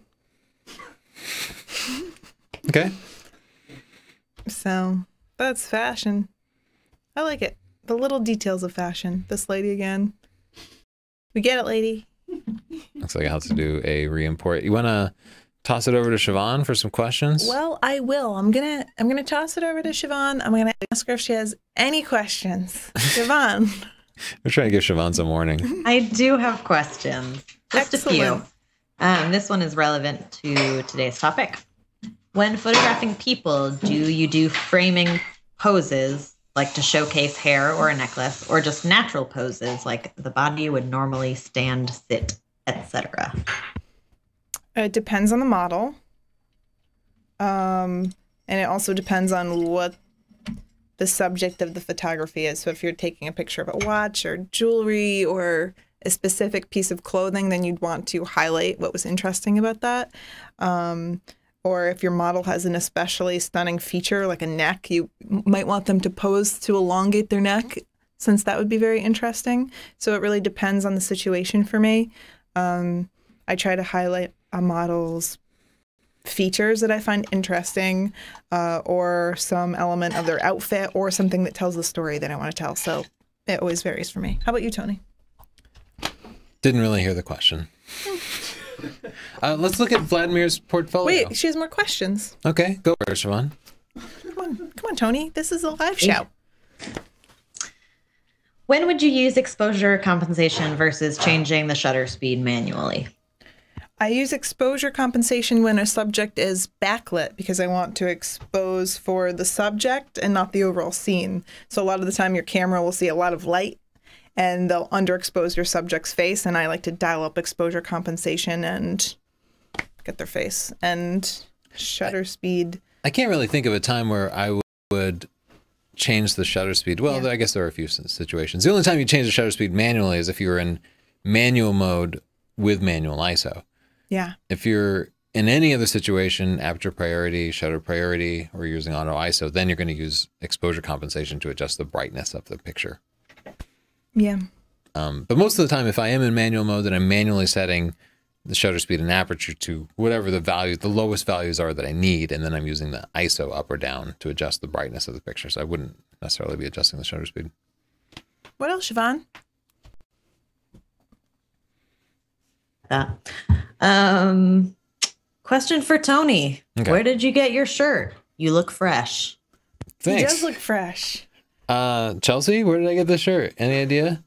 [SPEAKER 1] okay.
[SPEAKER 3] So that's fashion. I like it. The little details of fashion. This lady again. We get it, lady.
[SPEAKER 1] Looks like I have to do a re-import. You want to toss it over to Siobhan for some questions?
[SPEAKER 3] Well, I will. I'm gonna I'm gonna toss it over to Siobhan. I'm gonna ask her if she has any questions. Siobhan.
[SPEAKER 1] We're trying to give Siobhan some warning.
[SPEAKER 4] I do have questions. Just a few. Um, this one is relevant to today's topic. When photographing people, do you do framing poses like to showcase hair or a necklace, or just natural poses like the body would normally stand, sit, etc.?
[SPEAKER 3] It depends on the model. Um, and it also depends on what the subject of the photography is. So if you're taking a picture of a watch or jewelry or a specific piece of clothing, then you'd want to highlight what was interesting about that. Um, or if your model has an especially stunning feature like a neck, you might want them to pose to elongate their neck, since that would be very interesting. So it really depends on the situation for me. Um, I try to highlight a model's features that I find interesting, uh, or some element of their outfit, or something that tells the story that I want to tell. So it always varies for me. How about you, Tony?
[SPEAKER 1] Didn't really hear the question. Uh, let's look at Vladimir's portfolio.
[SPEAKER 3] Wait, she has more questions.
[SPEAKER 1] Okay, go for it, Siobhan.
[SPEAKER 3] Come on, come Come on, Tony. This is a live show.
[SPEAKER 4] When would you use exposure compensation versus changing the shutter speed manually?
[SPEAKER 3] I use exposure compensation when a subject is backlit because I want to expose for the subject and not the overall scene. So a lot of the time your camera will see a lot of light and they'll underexpose your subject's face and I like to dial up exposure compensation and get their face and shutter speed.
[SPEAKER 1] I can't really think of a time where I would change the shutter speed. Well,
[SPEAKER 3] Yeah.
[SPEAKER 1] I guess there are a few situations. The only time you change the shutter speed manually is if you're in manual mode with manual ISO.
[SPEAKER 3] Yeah.
[SPEAKER 1] If you're in any other situation, aperture priority, shutter priority, or using auto ISO, then you're going to use exposure compensation to adjust the brightness of the picture.
[SPEAKER 3] Yeah.
[SPEAKER 1] Um, but most of the time, if I am in manual mode, then I'm manually setting the shutter speed and aperture to whatever the value, the lowest values are that I need, and then I'm using the ISO up or down to adjust the brightness of the picture. So I wouldn't necessarily be adjusting the shutter speed.
[SPEAKER 3] What else, Siobhan?
[SPEAKER 4] That. Um, question for Tony.
[SPEAKER 1] Okay.
[SPEAKER 4] Where did you get your shirt? You look fresh. Thanks.
[SPEAKER 3] He
[SPEAKER 1] Thanks.
[SPEAKER 3] does look fresh.
[SPEAKER 1] uh, Chelsea, where did I get this shirt? Any idea?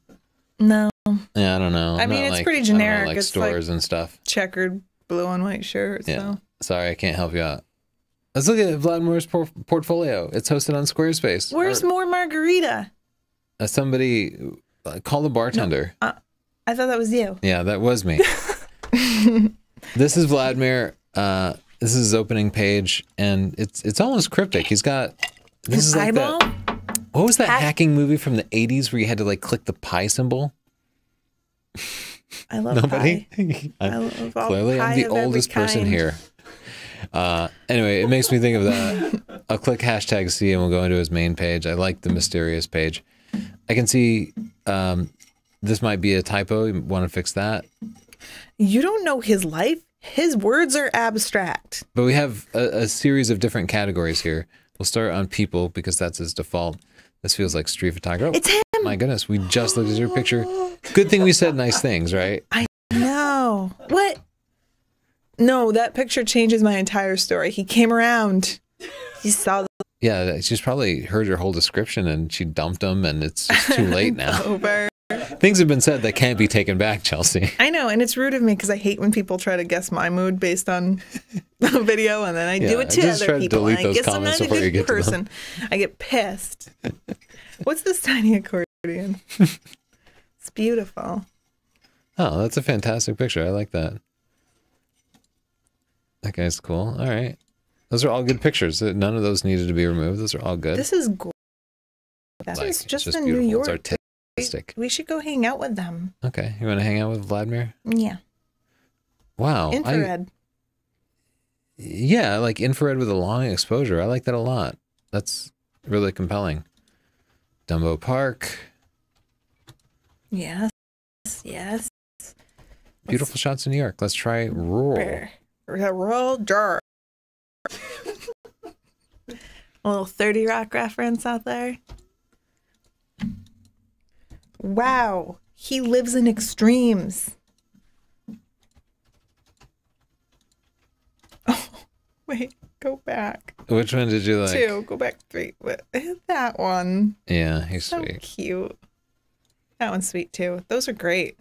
[SPEAKER 3] No.
[SPEAKER 1] Yeah, I don't know.
[SPEAKER 3] I
[SPEAKER 1] I'm
[SPEAKER 3] mean, it's
[SPEAKER 1] like-
[SPEAKER 3] pretty
[SPEAKER 1] don't know,
[SPEAKER 3] generic.
[SPEAKER 1] like
[SPEAKER 3] It's like-
[SPEAKER 1] stores and stuff.
[SPEAKER 3] Checkered blue and white shirt.
[SPEAKER 1] Yeah.
[SPEAKER 3] So
[SPEAKER 1] Sorry, I can't help you out. Let's look at Vladimir's por- portfolio. It's hosted on Squarespace.
[SPEAKER 3] where's
[SPEAKER 1] Or-
[SPEAKER 3] more margarita?
[SPEAKER 1] uh, somebody uh, call the bartender?
[SPEAKER 3] I thought that was you.
[SPEAKER 1] Yeah, that was me. this is Vladimir. Uh, this is his opening page, and it's it's almost cryptic. He's got this is like
[SPEAKER 3] Eyeball?
[SPEAKER 1] that. What was that
[SPEAKER 3] Hack-
[SPEAKER 1] hacking movie from the '80s where you had to like click the pie symbol?
[SPEAKER 3] I love
[SPEAKER 1] Nobody.
[SPEAKER 3] pie. I love all
[SPEAKER 1] Clearly, I'm the oldest person here. Uh, anyway, it makes me think of that. I'll click hashtag C and we'll go into his main page. I like the mysterious page. I can see um, this might be a typo. You want to fix that?
[SPEAKER 3] You don't know his life. His words are abstract.
[SPEAKER 1] But we have a, a series of different categories here. We'll start on people because that's his default. This feels like street photography.
[SPEAKER 3] It's him.
[SPEAKER 1] My goodness, we just looked at your picture. Good thing we said nice things, right?
[SPEAKER 3] No. What? No, that picture changes my entire story. He came around. He saw the
[SPEAKER 1] Yeah, she's probably heard your whole description and she dumped him, and it's just too late now.
[SPEAKER 3] over.
[SPEAKER 1] Things have been said that can't be taken back, Chelsea.
[SPEAKER 3] I know, and it's rude of me because I hate when people try to guess my mood based on the video, and then I do it to
[SPEAKER 1] just
[SPEAKER 3] other
[SPEAKER 1] try to
[SPEAKER 3] people.
[SPEAKER 1] delete
[SPEAKER 3] and I
[SPEAKER 1] those
[SPEAKER 3] guess I'm not a good
[SPEAKER 1] to
[SPEAKER 3] person. I get pissed. What's this tiny accordion? it's beautiful.
[SPEAKER 1] Oh, that's a fantastic picture. I like that. That guy's cool. All right. Those are all good pictures. Uh, none of those needed to be removed. Those are all good.
[SPEAKER 3] This is gorgeous.
[SPEAKER 1] Like, it's
[SPEAKER 3] just, in
[SPEAKER 1] beautiful.
[SPEAKER 3] New York.
[SPEAKER 1] It's artistic.
[SPEAKER 3] We should go hang out with them.
[SPEAKER 1] Okay. You want to hang out with Vladimir?
[SPEAKER 3] Yeah,
[SPEAKER 1] Wow. I-
[SPEAKER 3] infrared.
[SPEAKER 1] yeah, like infrared with a long exposure. I like that a lot. That's really compelling. Dumbo Park.
[SPEAKER 3] Yes, yes.
[SPEAKER 1] Beautiful shots in New York. Let's try rural.
[SPEAKER 3] Roll jar. A little 30 Rock reference out there. Wow. He lives in extremes. Oh, wait. Go back.
[SPEAKER 1] Which one did you like?
[SPEAKER 3] Two. Go back three. That one.
[SPEAKER 1] Yeah, he's
[SPEAKER 3] So
[SPEAKER 1] sweet.
[SPEAKER 3] cute. That one's sweet too. Those are great.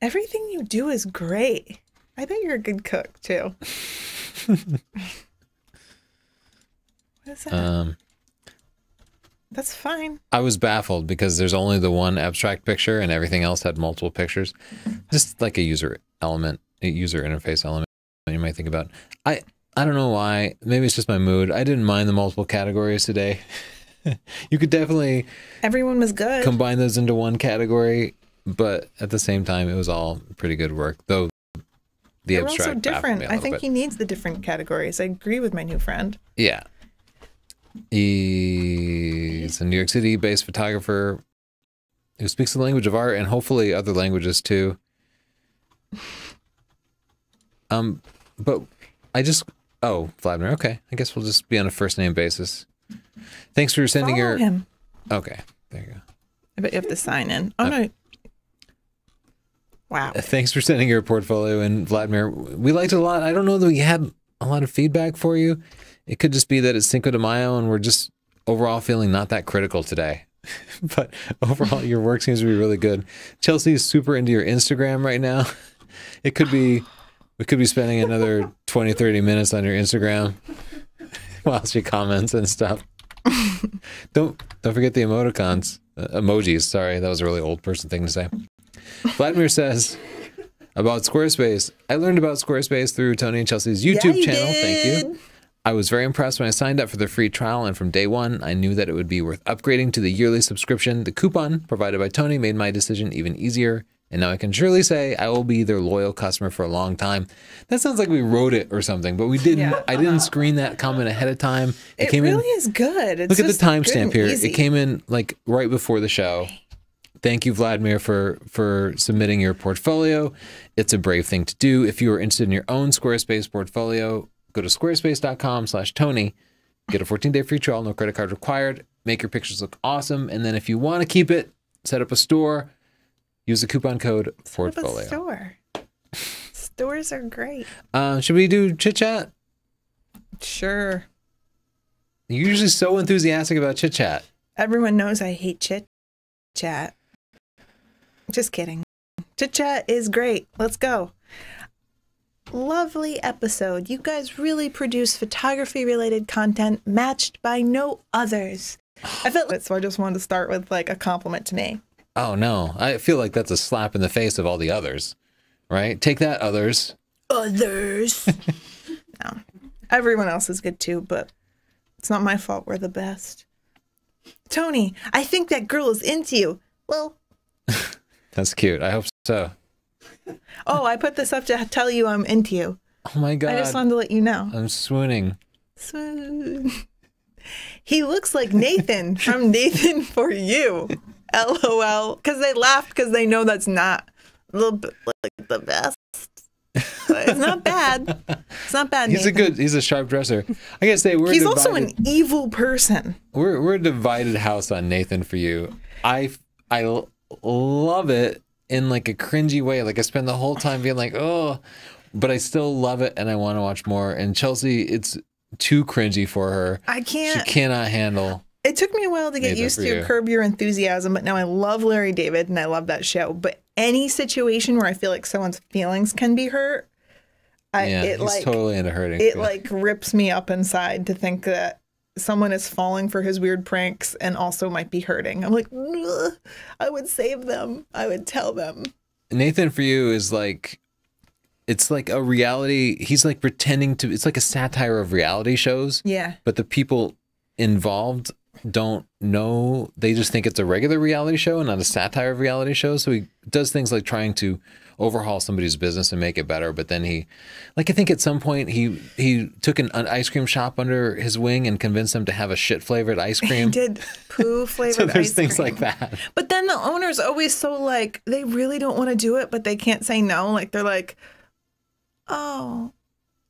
[SPEAKER 3] Everything you do is great. I bet you're a good cook too. what is that?
[SPEAKER 1] Um,
[SPEAKER 3] That's fine.
[SPEAKER 1] I was baffled because there's only the one abstract picture and everything else had multiple pictures. Just like a user element, a user interface element you might think about. I I don't know why. Maybe it's just my mood. I didn't mind the multiple categories today. you could definitely
[SPEAKER 3] Everyone was good.
[SPEAKER 1] combine those into one category, but at the same time, it was all pretty good work. Though the
[SPEAKER 3] They're also
[SPEAKER 1] abstract baffled
[SPEAKER 3] different. I think
[SPEAKER 1] bit.
[SPEAKER 3] he needs the different categories. I agree with my new friend.
[SPEAKER 1] Yeah. He's a New York City based photographer who speaks the language of art and hopefully other languages too. Um, but I just, oh, Vladimir, okay. I guess we'll just be on a first name basis. Thanks for sending
[SPEAKER 3] Follow
[SPEAKER 1] your.
[SPEAKER 3] him.
[SPEAKER 1] Okay, there you go.
[SPEAKER 3] I bet you have to sign in. Oh
[SPEAKER 1] Uh,
[SPEAKER 3] no. Wow.
[SPEAKER 1] Thanks for sending your portfolio and Vladimir. We liked it a lot. I don't know that we had a lot of feedback for you. It could just be that it's Cinco de Mayo and we're just overall feeling not that critical today. but overall, your work seems to be really good. Chelsea is super into your Instagram right now. It could be, we could be spending another 20, 30 minutes on your Instagram while she comments and stuff. don't don't forget the emoticons, uh, emojis. Sorry, that was a really old person thing to say. Vladimir says about Squarespace. I learned about Squarespace through Tony and Chelsea's YouTube
[SPEAKER 3] you
[SPEAKER 1] channel. Thank you. I was very impressed when I signed up for the free trial, and from day one, I knew that it would be worth upgrading to the yearly subscription. The coupon provided by Tony made my decision even easier, and now I can truly say I will be their loyal customer for a long time. That sounds like we wrote it or something, but we didn't.
[SPEAKER 3] Yeah.
[SPEAKER 1] I didn't uh-huh. screen that comment ahead of time.
[SPEAKER 3] It,
[SPEAKER 1] came
[SPEAKER 3] really
[SPEAKER 1] in.
[SPEAKER 3] is good. It's
[SPEAKER 1] Look at the timestamp here.
[SPEAKER 3] easy.
[SPEAKER 1] It came in like right before the show. Thank you, Vladimir, for for submitting your portfolio. It's a brave thing to do. If you are interested in your own Squarespace portfolio, go to squarespace.com/tony. Get a 14-day free trial, no credit card required. Make your pictures look awesome, and then if you want to keep it, set up a store. Use the coupon code portfolio.
[SPEAKER 3] store. Stores are great.
[SPEAKER 1] Uh, should we do chit chat?
[SPEAKER 3] Sure.
[SPEAKER 1] You're usually so enthusiastic about chit chat.
[SPEAKER 3] Everyone knows I hate chit chat. Just kidding. Chit chat is great. Let's go. Lovely episode. You guys really produce photography related content matched by no others. I felt like so I just wanted to start with like a compliment to me.
[SPEAKER 1] Oh no, I feel like that's a slap in the face of all the others, right? Take that, others.
[SPEAKER 3] Others. no. Everyone else is good too, but it's not my fault we're the best. Tony, I think that girl is into you. Well,
[SPEAKER 1] That's cute. I hope so.
[SPEAKER 3] oh, I put this up to tell you I'm into you.
[SPEAKER 1] Oh my god,
[SPEAKER 3] I just wanted to let you know.
[SPEAKER 1] I'm swooning.
[SPEAKER 3] Swoon. He looks like Nathan from Nathan for You. LOL. Because they laughed because they know that's not the, like the best. But it's not bad. It's not bad.
[SPEAKER 1] He's a good. He's a sharp dresser. I gotta say, we're
[SPEAKER 3] He's
[SPEAKER 1] divided,
[SPEAKER 3] also an evil person.
[SPEAKER 1] we're we're a divided house on Nathan for you. I I love it in like a cringy way. Like I spend the whole time being like, oh, but I still love it and I want to watch more. And Chelsea, it's too cringy for her.
[SPEAKER 3] I can't.
[SPEAKER 1] She cannot handle.
[SPEAKER 3] It took me a while to get
[SPEAKER 1] Nathan
[SPEAKER 3] used to
[SPEAKER 1] you.
[SPEAKER 3] curb your enthusiasm, but now I love Larry David and I love that show. But any situation where I feel like someone's feelings can be hurt, I
[SPEAKER 1] yeah,
[SPEAKER 3] it
[SPEAKER 1] he's
[SPEAKER 3] like
[SPEAKER 1] totally into hurting.
[SPEAKER 3] it
[SPEAKER 1] people.
[SPEAKER 3] like rips me up inside to think that someone is falling for his weird pranks and also might be hurting. I'm like, "Ugh, I would save them. I would tell them.
[SPEAKER 1] Nathan for you is like it's like a reality he's like pretending to it's like a satire of reality shows
[SPEAKER 3] Yeah.
[SPEAKER 1] but the people involved don't know they just think it's a regular reality show and not a satire of reality shows so he does things like trying to overhaul somebody's business and make it better but then he like i think at some point he he took an, an ice cream shop under his wing and convinced them to have a shit flavored ice cream He
[SPEAKER 3] did poo flavored
[SPEAKER 1] so there's
[SPEAKER 3] ice
[SPEAKER 1] things
[SPEAKER 3] cream.
[SPEAKER 1] like that
[SPEAKER 3] But then the owner's always so like they really don't want to do it, but they can't say no. Like they're like, oh,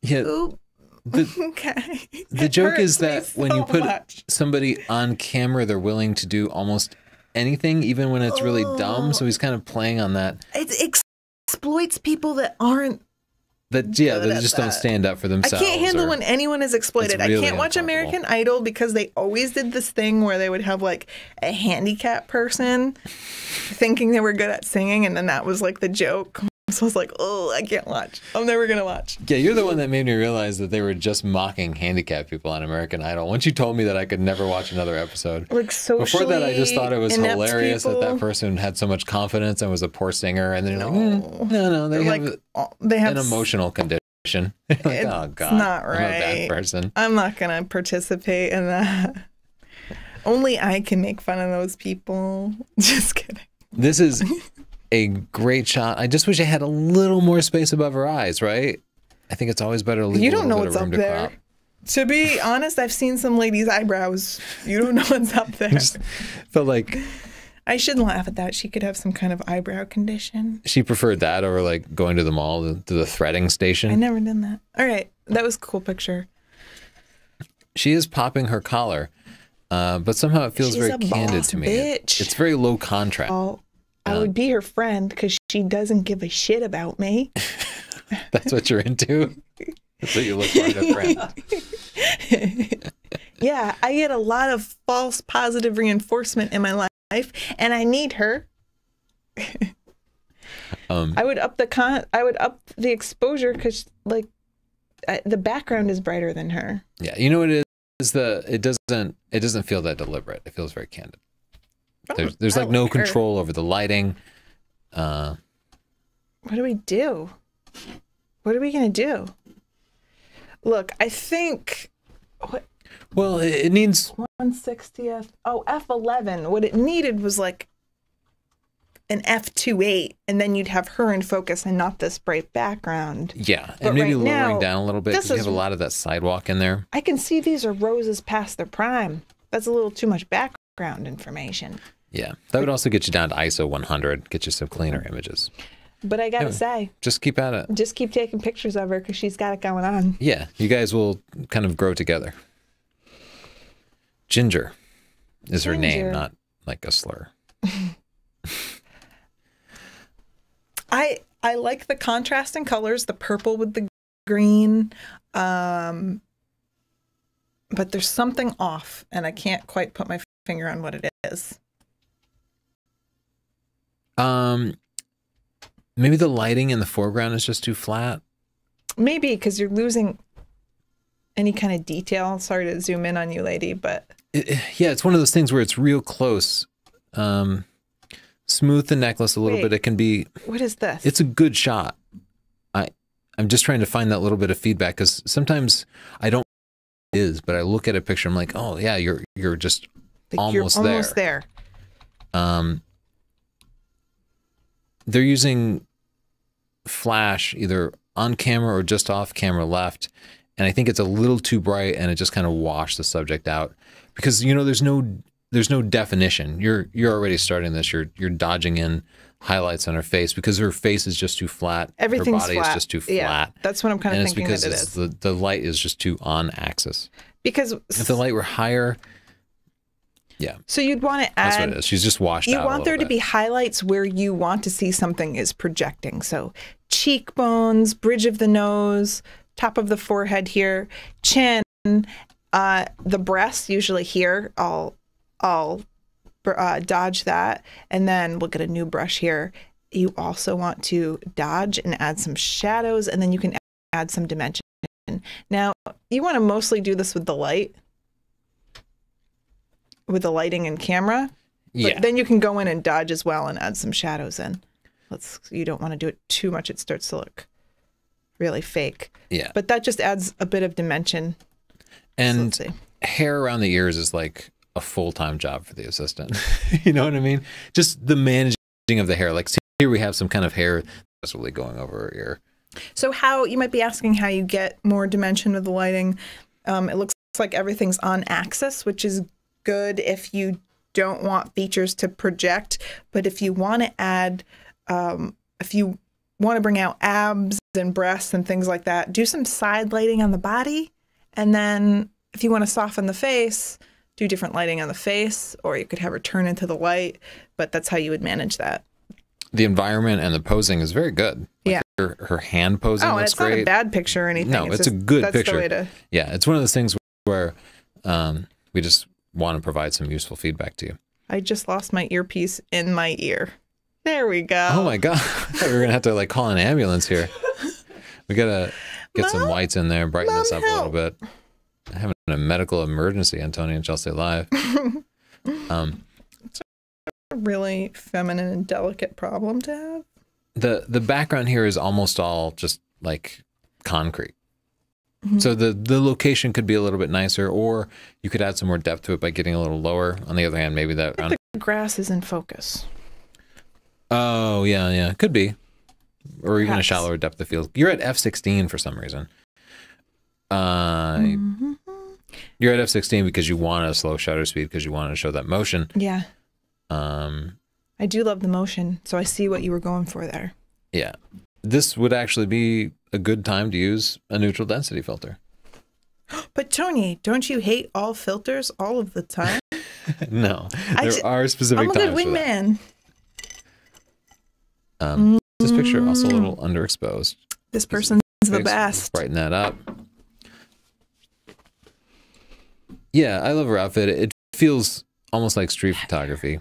[SPEAKER 1] yeah
[SPEAKER 3] oop.
[SPEAKER 1] The,
[SPEAKER 3] okay.
[SPEAKER 1] the joke is that when you put
[SPEAKER 3] much.
[SPEAKER 1] somebody on camera, they're willing to do almost anything, even when it's really dumb. So he's kind of playing on that.
[SPEAKER 3] it ex- exploits people that aren't.
[SPEAKER 1] That yeah, they just don't stand up for themselves.
[SPEAKER 3] I can't handle when anyone is exploited.
[SPEAKER 1] Really
[SPEAKER 3] I can't watch. American Idol because they always did this thing where they would have like a handicapped person thinking they were good at singing, and then that was like the joke. So I was like, oh, I can't watch. I'm never gonna watch.
[SPEAKER 1] Yeah, you're the one that made me realize that they were just mocking handicapped people on American Idol. Once you told me that, I could never watch another episode.
[SPEAKER 3] Like socially
[SPEAKER 1] Before that, I just thought it was hilarious that
[SPEAKER 3] people.
[SPEAKER 1] that person had so much confidence and was a poor singer. And then you're like, "Mm, no, no, they have
[SPEAKER 3] like oh, they have
[SPEAKER 1] an emotional condition. like,
[SPEAKER 3] It's
[SPEAKER 1] oh God,
[SPEAKER 3] not
[SPEAKER 1] I'm a bad
[SPEAKER 3] right.
[SPEAKER 1] person.
[SPEAKER 3] I'm not gonna participate in that. Only I can make fun of those people. Just kidding.
[SPEAKER 1] This is a great shot. I just wish I had a little more space above her eyes, right? I think it's always better to leave
[SPEAKER 3] You don't know what's up
[SPEAKER 1] to
[SPEAKER 3] there.
[SPEAKER 1] crop.
[SPEAKER 3] To be honest, I've seen some ladies' eyebrows. You don't know what's up there.
[SPEAKER 1] Just felt like
[SPEAKER 3] I shouldn't laugh at that. She could have some kind of eyebrow condition.
[SPEAKER 1] she preferred that over like going to the mall to, the threading station.
[SPEAKER 3] I never done that. All right, that was a cool picture.
[SPEAKER 1] She is popping her collar, uh, but somehow it feels
[SPEAKER 3] She's
[SPEAKER 1] very candid
[SPEAKER 3] boss
[SPEAKER 1] to me. It- It's very low contrast.
[SPEAKER 3] Oh, I
[SPEAKER 1] Uh,
[SPEAKER 3] would be her friend because she doesn't give a shit about me.
[SPEAKER 1] That's what you're into. That's what you look for in a friend.
[SPEAKER 3] Yeah, I get a lot of false positive reinforcement in my life, and I need her.
[SPEAKER 1] Um,
[SPEAKER 3] I would up the con. I would up the exposure because like I, the background is brighter than her.
[SPEAKER 1] yeah, you know what it is? Is the it doesn't it doesn't feel that deliberate. It feels very candid. There's there's like no
[SPEAKER 3] like
[SPEAKER 1] control over the lighting. Uh,
[SPEAKER 3] What do we do? What are we gonna do? Look, I think what
[SPEAKER 1] well, it, it needs
[SPEAKER 3] one sixtieth. Oh, F eleven. What it needed was like an F 28 and then you'd have her in focus and not this bright background.
[SPEAKER 1] yeah,
[SPEAKER 3] But
[SPEAKER 1] and maybe
[SPEAKER 3] right
[SPEAKER 1] lowering
[SPEAKER 3] now,
[SPEAKER 1] down a little bit
[SPEAKER 3] this
[SPEAKER 1] because you have a lot of that sidewalk in there.
[SPEAKER 3] I can see these are roses past their prime. That's a little too much background information.
[SPEAKER 1] Yeah, that would also get you down to ISO 100, get you some cleaner images.
[SPEAKER 3] But I gotta say,
[SPEAKER 1] Just keep at it.
[SPEAKER 3] just keep taking pictures of her because she's got it going on.
[SPEAKER 1] Yeah, you guys will kind of grow together. Ginger is her name, not like a slur.
[SPEAKER 3] I I like the contrasting colors, the purple with the green. Um but there's something off and I can't quite put my finger on what it is.
[SPEAKER 1] Um, maybe the lighting in the foreground is just too flat.
[SPEAKER 3] Maybe because you're losing any kind of detail. Sorry to zoom in on you, lady, but
[SPEAKER 1] It- yeah, it's one of those things where it's real close. Um, smooth the necklace a little
[SPEAKER 3] Wait.
[SPEAKER 1] bit. It can be.
[SPEAKER 3] what is this?
[SPEAKER 1] It's a good shot. I I'm just trying to find that little bit of feedback because sometimes I don't know what it is, but I look at a picture. I'm like, oh yeah, you're you're just
[SPEAKER 3] Like, you're
[SPEAKER 1] almost
[SPEAKER 3] almost there.
[SPEAKER 1] um, they're using flash either on camera or just off camera left and i think it's a little too bright and it just kind of washed the subject out. Because you know there's no there's no definition. You're you're already starting this. You're you're dodging in highlights on her face because her face is just too flat.
[SPEAKER 3] Everything's
[SPEAKER 1] her body
[SPEAKER 3] flat.
[SPEAKER 1] is just too
[SPEAKER 3] Yeah,
[SPEAKER 1] flat.
[SPEAKER 3] That's what I'm kind
[SPEAKER 1] and
[SPEAKER 3] of
[SPEAKER 1] it's
[SPEAKER 3] thinking
[SPEAKER 1] because
[SPEAKER 3] that it
[SPEAKER 1] it's
[SPEAKER 3] is.
[SPEAKER 1] the, the light is just too on axis.
[SPEAKER 3] Because
[SPEAKER 1] if the light were higher yeah
[SPEAKER 3] so you'd want to add.
[SPEAKER 1] that's what it is she's just washed
[SPEAKER 3] you want there
[SPEAKER 1] little
[SPEAKER 3] to be highlights where you want to see something is projecting. So cheekbones, bridge of the nose, top of the forehead here, chin, uh, the breasts usually here. I'll I'll uh, dodge that, and then we'll get a new brush here. You also want to dodge and add some shadows, and then you can add some dimension. Now you want to mostly do this with the light, with the lighting and camera. But
[SPEAKER 1] yeah
[SPEAKER 3] then you can go in and dodge as well and add some shadows in. Let's you don't want to do it too much, it starts to look really fake.
[SPEAKER 1] yeah
[SPEAKER 3] But that just adds a bit of dimension.
[SPEAKER 1] And
[SPEAKER 3] let's
[SPEAKER 1] hair around the ears is like a full-time job for the assistant you know what i mean just the managing of the hair like see, here we have some kind of hair that's really going over her ear
[SPEAKER 3] So how you might be asking how you get more dimension with the lighting. Um, it looks like everything's on axis, which is good if you don't want features to project. But if you want to add, um, if you want to bring out abs and breasts and things like that, do some side lighting on the body. And then if you want to soften the face, do different lighting on the face, or you could have her turn into the light. But that's how you would manage that.
[SPEAKER 1] the environment and the posing is very good Like,
[SPEAKER 3] Yeah.
[SPEAKER 1] her, her hand posing
[SPEAKER 3] Oh,
[SPEAKER 1] looks
[SPEAKER 3] it's not a
[SPEAKER 1] great
[SPEAKER 3] bad picture or anything.
[SPEAKER 1] No, it's a
[SPEAKER 3] just-
[SPEAKER 1] good
[SPEAKER 3] that's
[SPEAKER 1] picture.
[SPEAKER 3] To,
[SPEAKER 1] yeah it's one of those things where um, we just want to provide some useful feedback to you
[SPEAKER 3] I just lost my earpiece in my ear. There we go.
[SPEAKER 1] oh my god we are gonna have to like call an ambulance here we gotta get some
[SPEAKER 3] Mom?
[SPEAKER 1] whites in there and brighten this
[SPEAKER 3] Mom,
[SPEAKER 1] up a little
[SPEAKER 3] help.
[SPEAKER 1] bit having a medical emergency Antonio and Chelsea live um,
[SPEAKER 3] A really feminine and delicate problem to have.
[SPEAKER 1] the the background here is almost all just like concrete.
[SPEAKER 3] Mm-hmm.
[SPEAKER 1] So the the location could be a little bit nicer, or you could add some more depth to it by getting a little lower. On the other hand, maybe that.
[SPEAKER 3] The grass is in focus.
[SPEAKER 1] oh yeah, yeah, could be, or even a shallower depth of field. You're at f sixteen for some reason. Uh,
[SPEAKER 3] Mm-hmm.
[SPEAKER 1] you're at f sixteen because you want a slow shutter speed because you want to show that motion.
[SPEAKER 3] Yeah,
[SPEAKER 1] Um,
[SPEAKER 3] I do love the motion, so I see what you were going for there.
[SPEAKER 1] yeah, this would actually be a good time to use a neutral density filter.
[SPEAKER 3] But Tony, don't you hate all filters all of the time?
[SPEAKER 1] no,
[SPEAKER 3] I
[SPEAKER 1] there are specific
[SPEAKER 3] I'm a good wingman.
[SPEAKER 1] Um, this picture also a little underexposed.
[SPEAKER 3] This person's the best.
[SPEAKER 1] Brighten that up. Yeah, I love her outfit. It feels almost like street photography.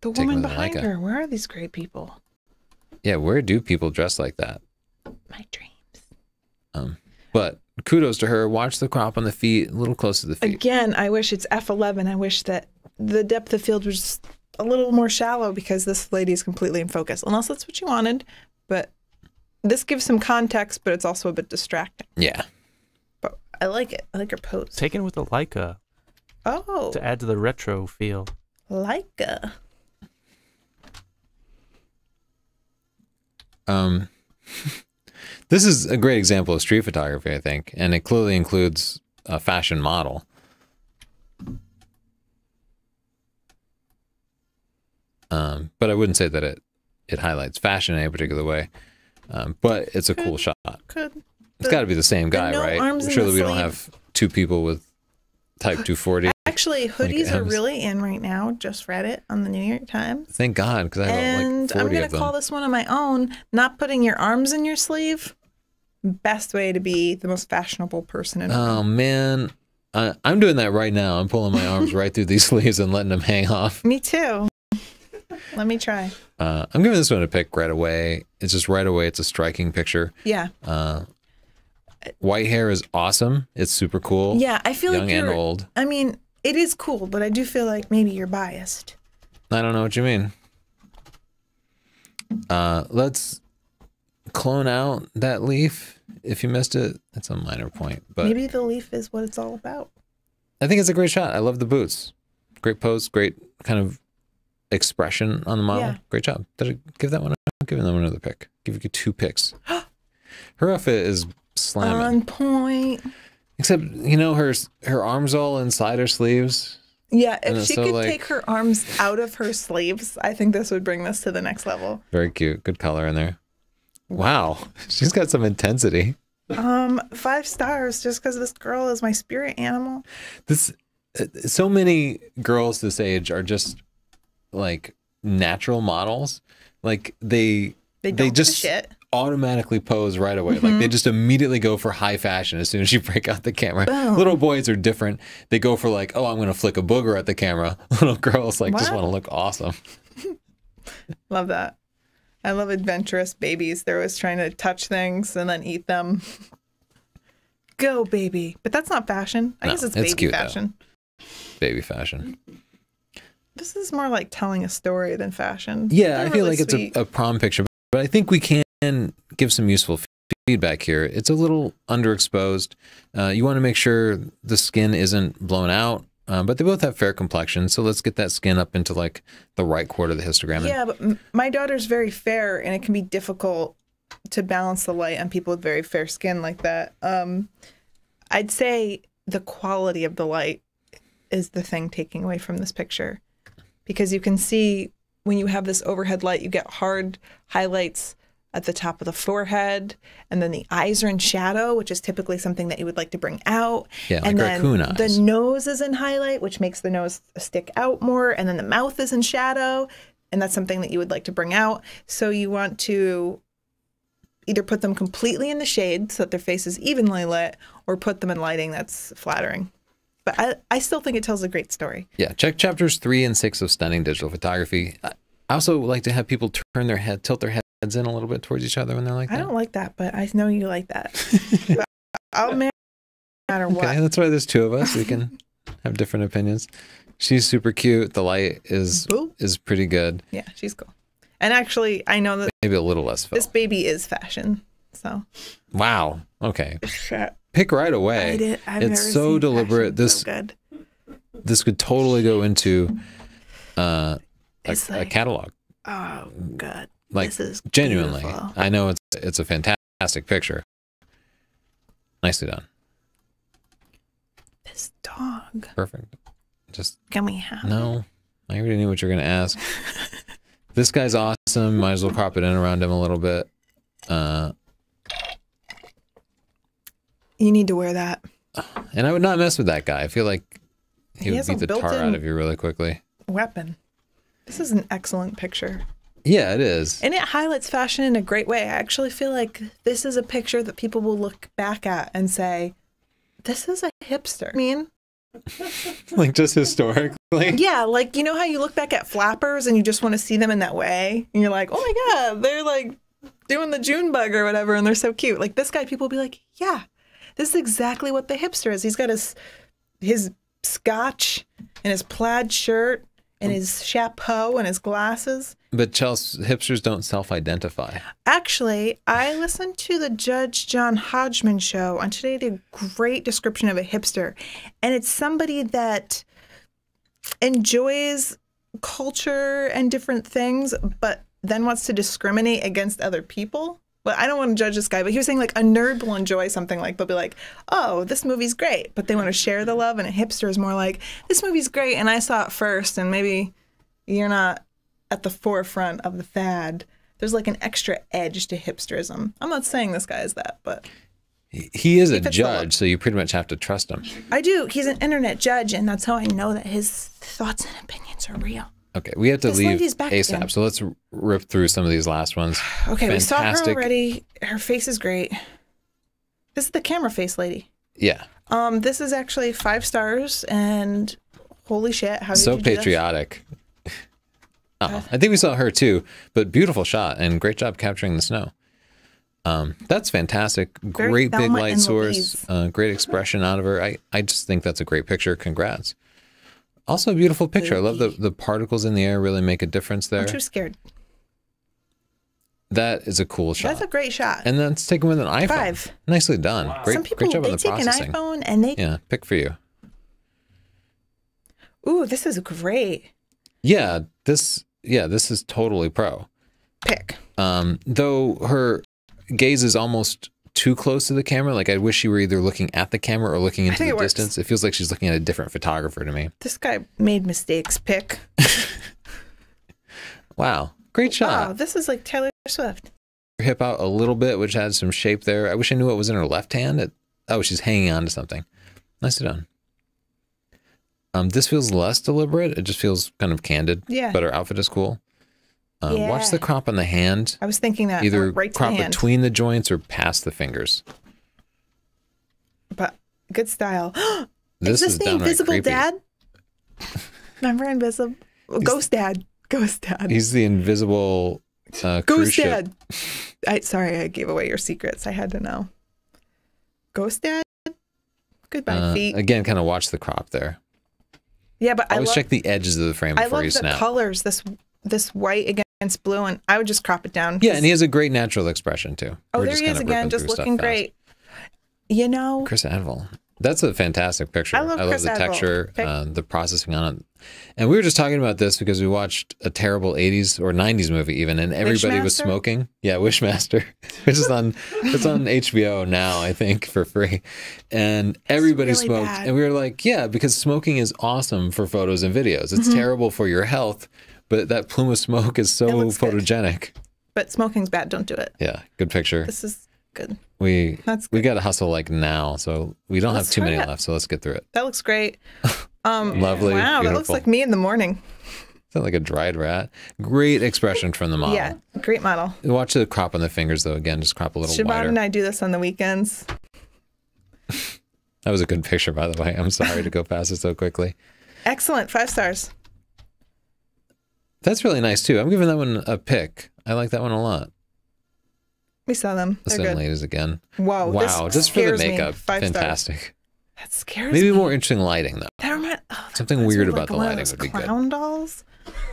[SPEAKER 3] The woman behind her. Where are these great people?
[SPEAKER 1] Yeah, where do people dress like that?
[SPEAKER 3] My dreams.
[SPEAKER 1] Um, but kudos to her. Watch the crop on the feet, a little close to the feet.
[SPEAKER 3] Again, I wish it's F11. I wish that the depth of field was a little more shallow because this lady is completely in focus, unless that's what you wanted. But this gives some context, but it's also a bit distracting.
[SPEAKER 1] Yeah.
[SPEAKER 3] But I like it. I like her pose.
[SPEAKER 2] Taken with a Leica
[SPEAKER 3] Oh,
[SPEAKER 2] to add to the retro feel.
[SPEAKER 3] Leica.
[SPEAKER 1] Um, this is a great example of street photography, I think, and it clearly includes a fashion model. Um, but I wouldn't say that it it highlights fashion in any particular way. Um, but it's a cool shot.
[SPEAKER 3] Could.
[SPEAKER 1] It's got to be the same guy,
[SPEAKER 3] no
[SPEAKER 1] right? Surely
[SPEAKER 3] the
[SPEAKER 1] we don't have two people with Type 240.
[SPEAKER 3] Actually, hoodies are
[SPEAKER 1] M's.
[SPEAKER 3] really in right now. Just read it on the New York Times.
[SPEAKER 1] Thank God, because I have
[SPEAKER 3] And
[SPEAKER 1] like
[SPEAKER 3] I'm
[SPEAKER 1] gonna
[SPEAKER 3] call this one of my own. Not putting your arms in your sleeve. Best way to be the most fashionable person in room.
[SPEAKER 1] Oh man, uh, I'm doing that right now. I'm pulling my arms right through these sleeves and letting them hang off.
[SPEAKER 3] Me too. Let me try.
[SPEAKER 1] Uh, I'm giving this one a pick right away. It's just right away. It's a striking picture.
[SPEAKER 3] Yeah.
[SPEAKER 1] Uh, white hair is awesome. It's super cool.
[SPEAKER 3] Yeah, I feel
[SPEAKER 1] young
[SPEAKER 3] like
[SPEAKER 1] and
[SPEAKER 3] you're.
[SPEAKER 1] old.
[SPEAKER 3] I mean, it is cool, but I do feel like maybe you're biased.
[SPEAKER 1] I don't know what you mean. Uh, let's clone out that leaf. If you missed it, that's a minor point, but
[SPEAKER 3] maybe the leaf is what it's all about.
[SPEAKER 1] I think it's a great shot. I love the boots. Great pose. Great kind of expression on the model.
[SPEAKER 3] Yeah.
[SPEAKER 1] Great job. Did I give that one? I'm giving that one another pick. Give you two picks. her outfit is slamming.
[SPEAKER 3] On point.
[SPEAKER 1] Except you know her her arms all inside her sleeves.
[SPEAKER 3] Yeah, if she
[SPEAKER 1] so,
[SPEAKER 3] could
[SPEAKER 1] like-
[SPEAKER 3] take her arms out of her sleeves, I think this would bring this to the next level.
[SPEAKER 1] Very cute. Good color in there. Wow, she's got some intensity.
[SPEAKER 3] Um, five stars just because this girl is my spirit animal.
[SPEAKER 1] This uh, so many girls this age are just like natural models. Like they
[SPEAKER 3] They
[SPEAKER 1] they just
[SPEAKER 3] shit.
[SPEAKER 1] Automatically pose right away. Like they mm-hmm. just immediately go for high fashion as soon as you break out the camera.
[SPEAKER 3] Boom.
[SPEAKER 1] Little boys are different. They go for like, oh, I'm going to flick a booger at the camera. Little girls like just want to look awesome.
[SPEAKER 3] Love that. I love adventurous babies. They're always trying to touch things and then eat them. Go, baby. But that's not fashion. I
[SPEAKER 1] No,
[SPEAKER 3] guess it's
[SPEAKER 1] it's
[SPEAKER 3] baby
[SPEAKER 1] cute, though.
[SPEAKER 3] fashion.
[SPEAKER 1] Baby fashion.
[SPEAKER 3] This is more like telling a story than fashion.
[SPEAKER 1] Yeah,
[SPEAKER 3] They're
[SPEAKER 1] I feel
[SPEAKER 3] really
[SPEAKER 1] like it's a, a prom picture, but I think we can give some useful feedback here. It's a little underexposed. Uh, you want to make sure the skin isn't blown out, um, but they both have fair complexion. So let's get that skin up into like the right quarter of the histogram.
[SPEAKER 3] Yeah, but my daughter's very fair, and it can be difficult to balance the light on people with very fair skin like that. Um, I'd say the quality of the light is the thing taking away from this picture, because you can see when you have this overhead light, you get hard highlights at the top of the forehead, and then the eyes are in shadow, which is typically something that you would like to bring out.
[SPEAKER 1] Yeah, like
[SPEAKER 3] and then
[SPEAKER 1] raccoon
[SPEAKER 3] the nose is in highlight, which makes the nose stick out more, and then the mouth is in shadow, and that's something that you would like to bring out. So you want to either put them completely in the shade so that their face is evenly lit, or put them in lighting that's flattering. But I, I still think it tells a great story.
[SPEAKER 1] Yeah, check chapters three and six of Stunning Digital Photography. I also like to have people turn their head, tilt their heads in a little bit towards each other when they're like that.
[SPEAKER 3] I don't like that, but I know you like that. I'll ma- matter what.
[SPEAKER 1] Okay, that's why there's two of us. We can have different opinions. She's super cute. The light is
[SPEAKER 3] Boo.
[SPEAKER 1] is pretty good.
[SPEAKER 3] Yeah, she's cool. And actually, I know that
[SPEAKER 1] Maybe a little less fill.
[SPEAKER 3] this baby is fashion. So
[SPEAKER 1] Wow. Okay. Pick right away.
[SPEAKER 3] I did,
[SPEAKER 1] it's so deliberate. This
[SPEAKER 3] so good.
[SPEAKER 1] this could totally go into uh, a,
[SPEAKER 3] It's
[SPEAKER 1] a catalog.
[SPEAKER 3] Oh god,
[SPEAKER 1] Like
[SPEAKER 3] this is
[SPEAKER 1] genuinely,
[SPEAKER 3] beautiful.
[SPEAKER 1] I know it's it's a fantastic picture. Nicely done.
[SPEAKER 3] This dog.
[SPEAKER 1] Perfect. Just
[SPEAKER 3] Can we have? it?
[SPEAKER 1] no. I already knew what you were gonna ask. this guy's awesome. Might as well crop it in around him a little bit. Uh,
[SPEAKER 3] You need to wear that.
[SPEAKER 1] and I would not mess with that guy. I feel like he,
[SPEAKER 3] He
[SPEAKER 1] would beat the tar out of you really quickly.
[SPEAKER 3] Weapon. This is an excellent picture.
[SPEAKER 1] Yeah, it is.
[SPEAKER 3] And it highlights fashion in a great way. I actually feel like this is a picture that people will look back at and say, this is a hipster. I mean,
[SPEAKER 1] like just historically.
[SPEAKER 3] yeah, like you know how you look back at flappers and you just want to see them in that way, and you're like, oh my god, they're like doing the June bug or whatever, and they're so cute. Like this guy, people will be like, yeah, this is exactly what the hipster is. He's got his his scotch and his plaid shirt and his chapeau and his glasses.
[SPEAKER 1] But Chelsea hipsters don't self-identify.
[SPEAKER 3] Actually, I listened to the Judge John Hodgman show, and today did a great description of a hipster. And it's somebody that enjoys culture and different things, but then wants to discriminate against other people. But I don't want to judge this guy, but he was saying like a nerd will enjoy something like they'll be like, oh, this movie's great, but they want to share the love, and a hipster is more like, this movie's great, and I saw it first, and maybe you're not at the forefront of the fad. There's like an extra edge to hipsterism. I'm not saying this guy is that, but
[SPEAKER 1] He- He is a judge, so you pretty much have to trust him.
[SPEAKER 3] I do. He's an internet judge, and that's how I know that his thoughts and opinions are real.
[SPEAKER 1] Okay, we have to
[SPEAKER 3] This
[SPEAKER 1] leave ASAP.
[SPEAKER 3] again.
[SPEAKER 1] So let's rip through some of these last ones.
[SPEAKER 3] Okay, we saw her already. Her face is great. This is the camera face lady.
[SPEAKER 1] Yeah,
[SPEAKER 3] Um, this is actually five stars, and holy shit, how did
[SPEAKER 1] so
[SPEAKER 3] you do this?
[SPEAKER 1] patriotic. Oh, I think we saw her too, but beautiful shot and great job capturing the snow. Um, that's fantastic.
[SPEAKER 3] Very
[SPEAKER 1] Great big light source. Uh, great expression out of her. I, I just think that's a great picture. Congrats. Also a beautiful picture. I love the, the particles in the air really make a difference there.
[SPEAKER 3] I'm too scared.
[SPEAKER 1] That is a cool shot.
[SPEAKER 3] That's a great shot.
[SPEAKER 1] and that's taken with an iPhone.
[SPEAKER 3] Five.
[SPEAKER 1] Nicely done. Great,
[SPEAKER 3] Some people
[SPEAKER 1] great job
[SPEAKER 3] they
[SPEAKER 1] on the
[SPEAKER 3] take
[SPEAKER 1] processing.
[SPEAKER 3] an iPhone and they
[SPEAKER 1] Yeah, pick for you.
[SPEAKER 3] ooh, this is great.
[SPEAKER 1] Yeah, this yeah, this is totally pro.
[SPEAKER 3] Pick.
[SPEAKER 1] Um, though her gaze is almost too close to the camera. Like I wish she were either looking at the camera or looking into the
[SPEAKER 3] it works.
[SPEAKER 1] distance. It feels like she's looking at a different photographer to me.
[SPEAKER 3] This guy made mistakes. Pick.
[SPEAKER 1] Wow, great shot.
[SPEAKER 3] Wow, this is like Taylor Swift.
[SPEAKER 1] Her hip out a little bit, which had some shape there. I wish I knew what was in her left hand. It, oh, she's hanging on to something. Nicely done. Um, this feels less deliberate. It just feels kind of candid.
[SPEAKER 3] Yeah.
[SPEAKER 1] But her outfit is cool. Um, Watch the crop on the hand.
[SPEAKER 3] I was thinking that
[SPEAKER 1] Either
[SPEAKER 3] right
[SPEAKER 1] crop
[SPEAKER 3] the
[SPEAKER 1] between the joints or past the fingers.
[SPEAKER 3] but good style.
[SPEAKER 1] This
[SPEAKER 3] is
[SPEAKER 1] is
[SPEAKER 3] this the Invisible
[SPEAKER 1] creepy.
[SPEAKER 3] Dad? Remember Invisible Ghost Dad? Ghost Dad.
[SPEAKER 1] He's the invisible uh,
[SPEAKER 3] Ghost. Dad. I sorry, I gave away your secrets. I had to know. Ghost Dad. Goodbye,
[SPEAKER 1] Uh,
[SPEAKER 3] feet.
[SPEAKER 1] again, kind of watch the crop there.
[SPEAKER 3] yeah, but I
[SPEAKER 1] Always check the edges of the frame
[SPEAKER 3] I
[SPEAKER 1] before
[SPEAKER 3] love
[SPEAKER 1] you
[SPEAKER 3] the
[SPEAKER 1] snap.
[SPEAKER 3] colors. This this white against blue, and I would just crop it down.
[SPEAKER 1] Yeah, and he has a great natural expression too.
[SPEAKER 3] oh,
[SPEAKER 1] We're
[SPEAKER 3] there he is again, just looking great. You know,
[SPEAKER 1] Chris Anvil. That's a fantastic picture.
[SPEAKER 3] I love Chris
[SPEAKER 1] the
[SPEAKER 3] Advil.
[SPEAKER 1] texture, uh, the processing on it. And we were just talking about this because we watched a terrible 80s or 90s movie even and everybody was smoking. Yeah, Wishmaster. which is on it's on HBO now, I think, for free. And everybody
[SPEAKER 3] really
[SPEAKER 1] smoked.
[SPEAKER 3] bad.
[SPEAKER 1] And we were like, yeah, because smoking is awesome for photos and videos. It's terrible for your health, but that plume of smoke is so
[SPEAKER 3] looks good.
[SPEAKER 1] photogenic.
[SPEAKER 3] but smoking's bad. Don't do it.
[SPEAKER 1] Yeah, good picture.
[SPEAKER 3] This is good.
[SPEAKER 1] We
[SPEAKER 3] That's good.
[SPEAKER 1] we got to hustle like now, so we don't
[SPEAKER 3] Let's
[SPEAKER 1] have too many left. So let's get through it.
[SPEAKER 3] That looks great. Um,
[SPEAKER 1] Lovely,
[SPEAKER 3] Wow, that looks like me in the morning.
[SPEAKER 1] Sound like a dried rat. Great expression from the model.
[SPEAKER 3] Yeah, great model.
[SPEAKER 1] Watch the crop on the fingers though. Again, just crop a little
[SPEAKER 3] Siobhan
[SPEAKER 1] wider.
[SPEAKER 3] and I do this on the weekends.
[SPEAKER 1] That was a good picture, by the way. I'm sorry to go past it so quickly.
[SPEAKER 3] Excellent, five stars.
[SPEAKER 1] That's really nice too. I'm giving that one a pick. I like that one a lot.
[SPEAKER 3] We saw them.
[SPEAKER 1] The
[SPEAKER 3] They're
[SPEAKER 1] Seven
[SPEAKER 3] good.
[SPEAKER 1] Ladies again.
[SPEAKER 3] Whoa,
[SPEAKER 1] wow,
[SPEAKER 3] this
[SPEAKER 1] just for the makeup,
[SPEAKER 3] Five stars.
[SPEAKER 1] fantastic.
[SPEAKER 3] That scares
[SPEAKER 1] Maybe
[SPEAKER 3] me.
[SPEAKER 1] more interesting lighting though.
[SPEAKER 3] That remind, oh, that
[SPEAKER 1] Something weird about
[SPEAKER 3] like
[SPEAKER 1] the lighting would be good.
[SPEAKER 3] Clown dolls.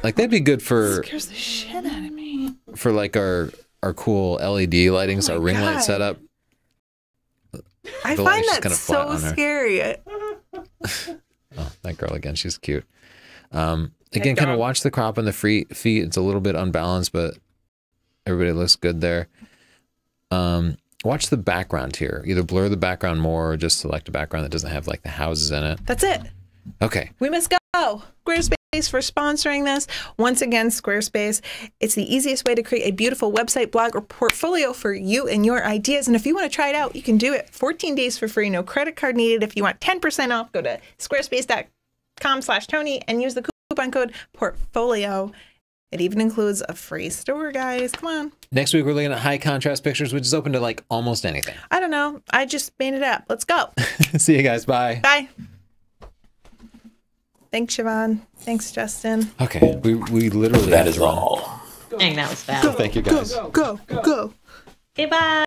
[SPEAKER 1] Like that'd be good for
[SPEAKER 3] scares the shit out of me.
[SPEAKER 1] for like our our cool LED lightings,
[SPEAKER 3] Oh
[SPEAKER 1] our ring light setup.
[SPEAKER 3] I
[SPEAKER 1] The
[SPEAKER 3] find that so scary.
[SPEAKER 1] Oh, that girl again. She's cute. Um, again, kind of watch the crop on the free feet. It's a little bit unbalanced, but everybody looks good there. Um, watch the background here. Either blur the background more or just select a background that doesn't have like the houses in it.
[SPEAKER 3] That's it.
[SPEAKER 1] Okay.
[SPEAKER 3] We must go. Squarespace for sponsoring this. Once again, Squarespace. It's the easiest way to create a beautiful website, blog, or portfolio for you and your ideas. And if you want to try it out, you can do it 14 days for free. No credit card needed. If you want 10% off, go to squarespace.com slash Tony and use the coupon code portfolio It even includes a free store, guys. Come on.
[SPEAKER 1] Next week, we're looking at high contrast pictures, which is open to like almost anything.
[SPEAKER 3] I don't know. I just made it up. Let's go.
[SPEAKER 1] See you guys. Bye.
[SPEAKER 3] Bye. Thanks, Siobhan. Thanks, Justin.
[SPEAKER 1] Okay. We, we literally.
[SPEAKER 5] That
[SPEAKER 1] had
[SPEAKER 5] is
[SPEAKER 1] fun.
[SPEAKER 5] all.
[SPEAKER 4] Dang, that was bad.
[SPEAKER 1] Thank you guys.
[SPEAKER 3] Go, go.
[SPEAKER 4] Okay, bye.